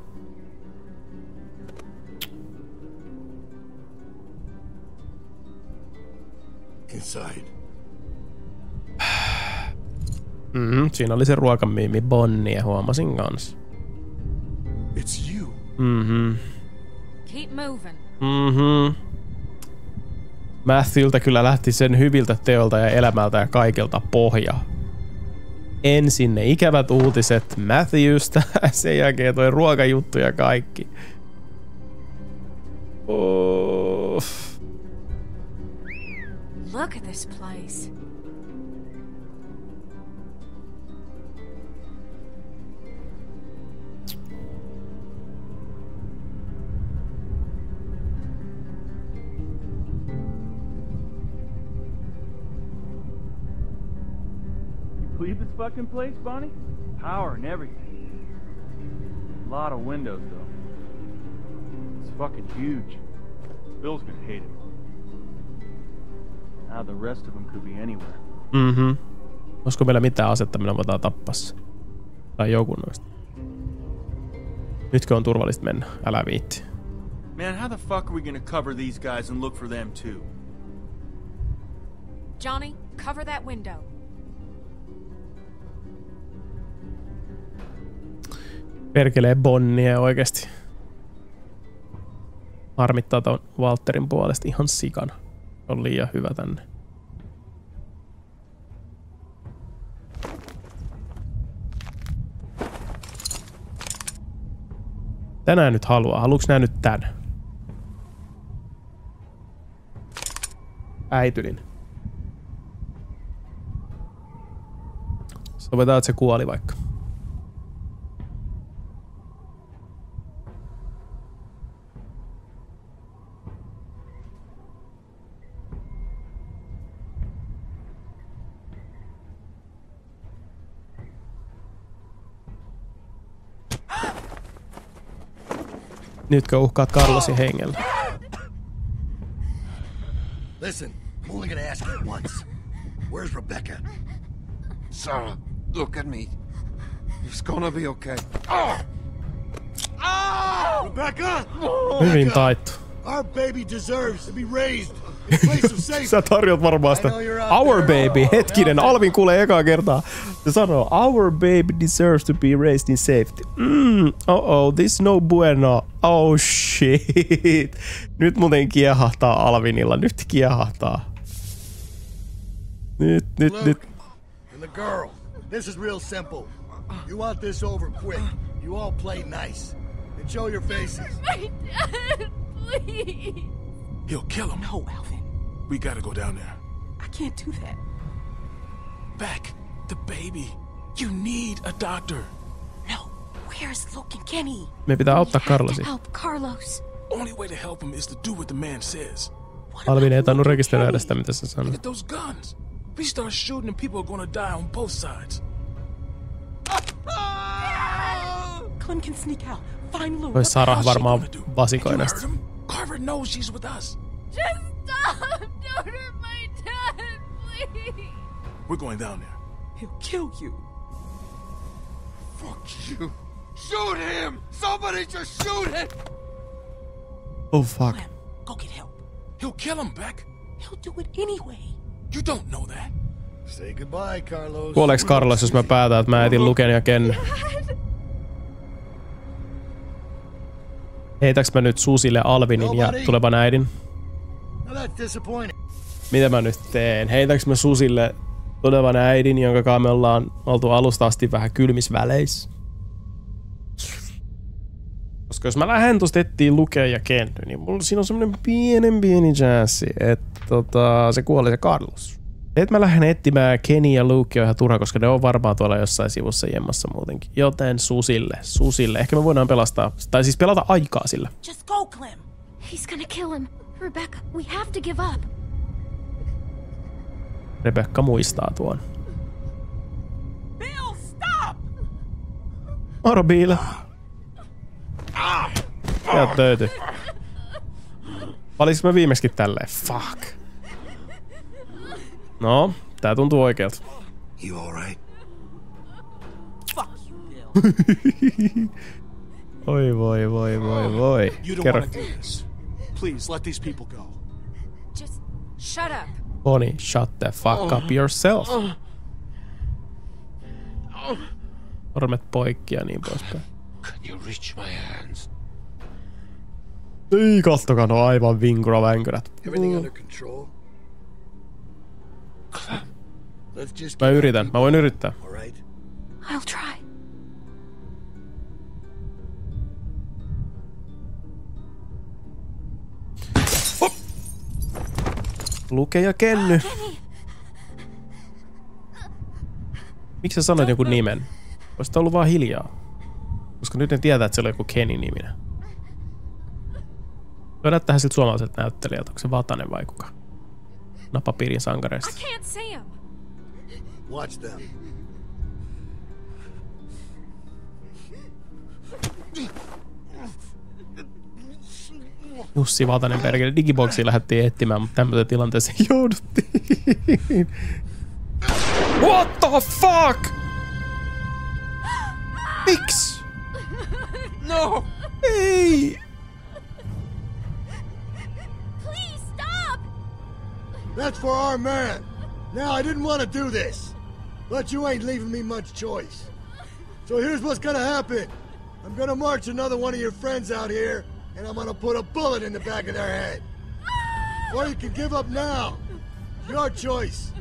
Inside. Mm, siinä oli se ruokamiimi Bonnie, huomasin kans. It's you. Mhm. Keep moving. Mhm. Matthewltä kyllä lähti sen hyviltä teolta ja elämältä ja kaikilta pohja. Ensin ne ikävät uutiset Matthewstä, (laughs) sen jälkeen toi ruokajuttu ja kaikki. Oh. Look at this place. You believe this fucking place, Bonnie? Power and everything. A lot of windows, though. It's fucking huge. Bill's gonna hate it. Now the rest of them could be anywhere. Mhm. Olisiko meillä mitään asetta, millä voidaan tappaa se? Tai joku noista. Nytkö on turvallista mennä? Älä viitti. Man, how the fuck are we gonna cover these guys and look for them too? Johnny, cover that window. Perkelee Bonnia oikeesti. Harmittaa ton Walterin puolesta ihan sikana. On liian hyvä tänne. Tänään nyt haluaa. Haluuks nää nyt tän? Äitylin. Sovitaan, että se kuoli vaikka. Nytkö uhkaat Carlosin hengellä? Listen, I'm only gonna ask you once. Where's Rebecca? Sarah, look at me. It's gonna be okay. Rebecca! Hyvin taittu. Our baby deserves to be raised Sä tarjot varmaan sitä Our baby. Hetkinen, Alvin kuulee ekaa kertaa. Se sanoo, Our baby deserves to be raised in safety. Mm, oh oh, this no bueno. Oh shit. Nyt muuten kiehahtaa Alvinilla. Nyt kiehahtaa. Nyt, nyt, Luke nyt. and the girl. This is real simple. You want this over quick. You all play nice. And show your faces. My dad, please. He'll kill him. No, Alvin. We gotta go down there. I can't do that. Beck, the baby. You need a doctor. No, where's Luke and Kenny? Me pitää auttaa Carlosi. Help Carlos. Only way to help him is to do what the man says. Alvin ei tainnut rekisteröidä sitä, mitä se sanoi. Look at those guns. If we start shooting, and people are gonna die on both sides. Clem can sneak out. Find Luke. Toi Sarah varmaan vasikoi näistä. Carver knows she's with us. Just stop! Don't hurt my dad, please! We're going down there. He'll kill you. Fuck you. Shoot him! Somebody just shoot him! Oh fuck. Go get help. He'll kill him, Beck. He'll do it anyway. You don't know that. Say goodbye, Carlos. Kuoleeks Carlos, jos mä päätän, että mä etin Luken ja Ken? Heitäks mä nyt Susille Alvinin ja tulevan äidin? Now that's disappointing. Mitä mä nyt teen? Heitäks mä Susille tulevan äidin, jonka kanssa me ollaan oltu alusta asti vähän kylmissä väleissä? Koska jos mä lähden tosta etsiä Lukea ja Kenny, niin mulla siinä on semmonen pienen pieni chanssi, että tota, se kuolee se Carlos. Et mä lähden etsimään Kenny ja Luke on ihan turha, koska ne on varmaan tuolla jossain sivussa jemmassa muutenkin. Joten Susille, Susille. Ehkä me voidaan pelastaa, tai siis pelata aikaa sillä. Just go, Clem. He's gonna kill him. Rebecca, we have to give up. Rebecca muistaa tuon. Bill, stop! Moro Bill. Ja töity. Valitsinko mä viimeksi tälleen? Fuck. No, tää tuntuu oikealta. You alright? Fuck you, Bill. (laughs) Oi voi voi voi voi. You don't Kerro. Please, let these people go. Just shut up. Bonnie, shut the fuck up yourself. Sormet poikki ja niin poispäin. Can you reach my hands? Ei, kattokaa, no aivan vinkura vänkyrät. Everything under control? Let's just Mä yritän, mä voin yrittää. I'll try. Luke ja Kenny. Miksi sä sanoit joku nimen? Olisit ollut vaan hiljaa. Koska nyt ne tietää, että se oli joku Kenny-niminen. Voi näyttää siltä suomalaiselta näyttelijältä. Onko se Vatanen vai kuka? Napapiirin sankareista. Can't see him. Watch them. Jussi Vatanen perkele. Digiboxiin lähdettiin etsimään, mutta tämmöiseen tilanteeseen (laughs) jouduttiin. What the fuck? Miksi? No! Ei! Please stop! That's for our man. Now, I didn't want to do this, but you ain't leaving me much choice. So here's what's gonna happen. I'm gonna march another one of your friends out here, and I'm gonna put a bullet in the back of their head. Or you can give up now. Your choice.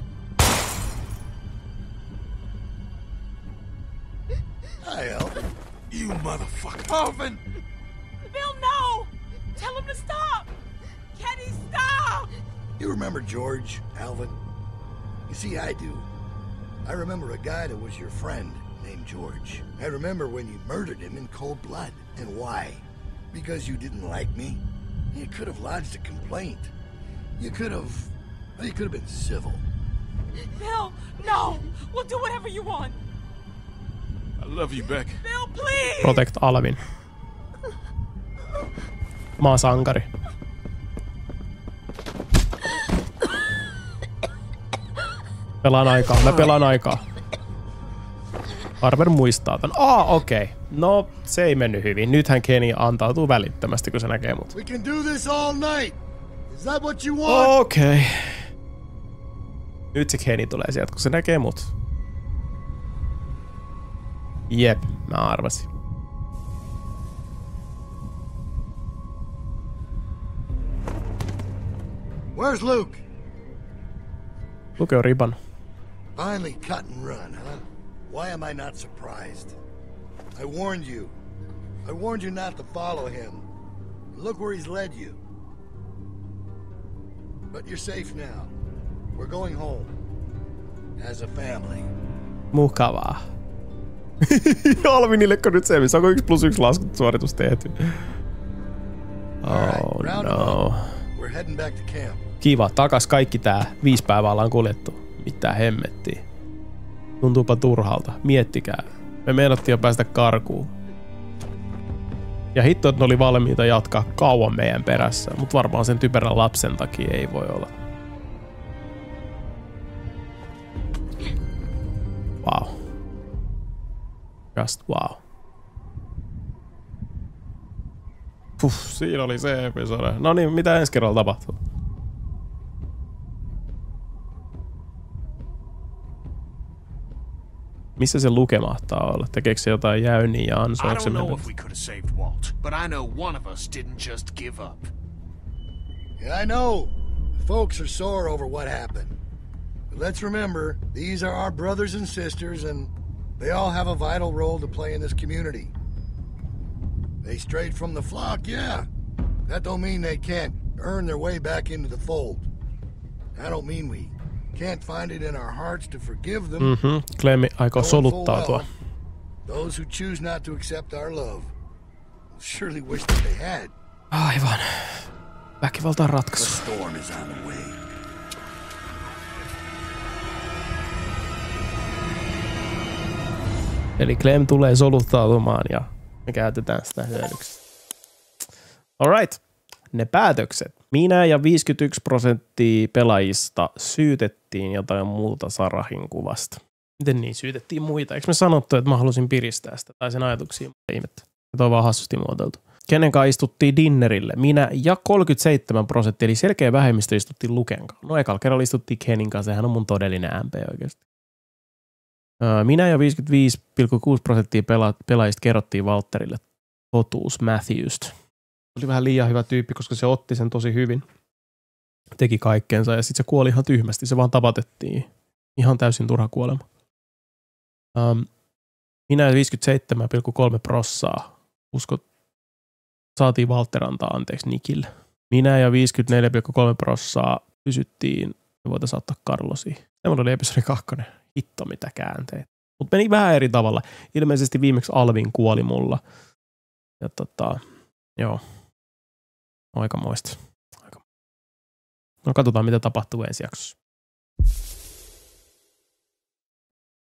Hi, Alvin. You motherfucker. Alvin! Bill, no! Tell him to stop! Kenny, stop! You remember George, Alvin? You see, I do. I remember a guy that was your friend named George. I remember when you murdered him in cold blood. And why? Because you didn't like me? You could have lodged a complaint. You could have. You could have been civil. Bill, no! We'll do whatever you want. I love you, Beck. Bill, please! Protect Alvin. Mä oon sankari. Pelaan aikaa, mä pelaan aikaa. Carver muistaa tämän. Ah, okei. Okay. No, se ei mennyt hyvin. Nythän Kenny antautuu välittömästi, kun se näkee mut. We can do this all night. Is that what you want? Okei. Okay. Nyt se Kenny tulee sieltä, kun se näkee mut. Jep, mä arvasin. Where's Luke? Luke on ripan. Finally cut and run, huh? Why am I not surprised? I warned you. I warned you not to follow him. Look where he's led you. But you're safe now. We're going home. As a family. Mukavaa. (laughs) Alvinilleko nyt se, onko yksi plus yksi laskut suoritus tehty? Oh no. We're heading back to camp. Kiva, takas kaikki tää. Viisi päivää ollaan kuljettu. Mitä hemmettiä. Tuntuupa turhalta. Miettikää. Me meinattiin jo päästä karkuun. Ja hitto, että ne oli valmiita jatkaa kauan meidän perässä, mutta varmaan sen typerän lapsen takia ei voi olla. Wow. Just wow. Puh, siinä oli se episode. No niin, mitä ensi kerralla tapahtuu? Missä se Luke mahtaa olla? Tekeekö se jotain jäyniä ja I ansoiko se don't know mennä? if we could have saved Walt, but I know one of us didn't just give up. Yeah, I know. The folks are sore over what happened. But let's remember, these are our brothers and sisters, and they all have a vital role to play in this community. They strayed from the flock, yeah. That don't mean they can't earn their way back into the fold. I don't mean we can't find it in our hearts to forgive them. Mhm, Clemmi aikoo soluttautua. Those who choose not to accept our love will surely wish that they had. Aivan. Väkivalta on ratkaisu. The storm is on the way. Eli Clem tulee soluttautumaan ja me käytetään sitä hyödyksi. Alright, ne päätökset. Minä ja 51 prosenttia pelaajista syytettiin jotain muuta Sarahin kuvasta. Miten niin? Syytettiin muita. Eikö me sanottu, että mä halusin piristää sitä tai sen ajatuksia? Ihmettä. Tuo on vaan hassusti muotoiltu. Kenen kanssa istuttiin dinnerille? Minä ja 37 prosenttia, eli selkeä vähemmistö istuttiin Luken kanssa. No ekalla kerralla istuttiin Kenin kanssa, sehän on mun todellinen MP oikeasti. Öö, Minä ja 55,6 prosenttia pela- pelaajista kerrottiin Walterille totuus Matthewsta. Oli vähän liian hyvä tyyppi, koska se otti sen tosi hyvin. Teki kaikkeensa ja sitten se kuoli ihan tyhmästi. Se vaan tapatettiin. Ihan täysin turha kuolema. Um, minä ja 57,3 prossaa usko, saatiin Walter antaa anteeksi Nikille. Minä ja 54,3 prossaa pysyttiin, me voitaisiin ottaa Carlosi. Semmoinen oli episodi kakkonen. Hitto mitä käänteet. Mutta meni vähän eri tavalla. Ilmeisesti viimeksi Alvin kuoli mulla. Ja tota, joo. Aikamoista. Aika. No katsotaan mitä tapahtuu ensi jaksossa.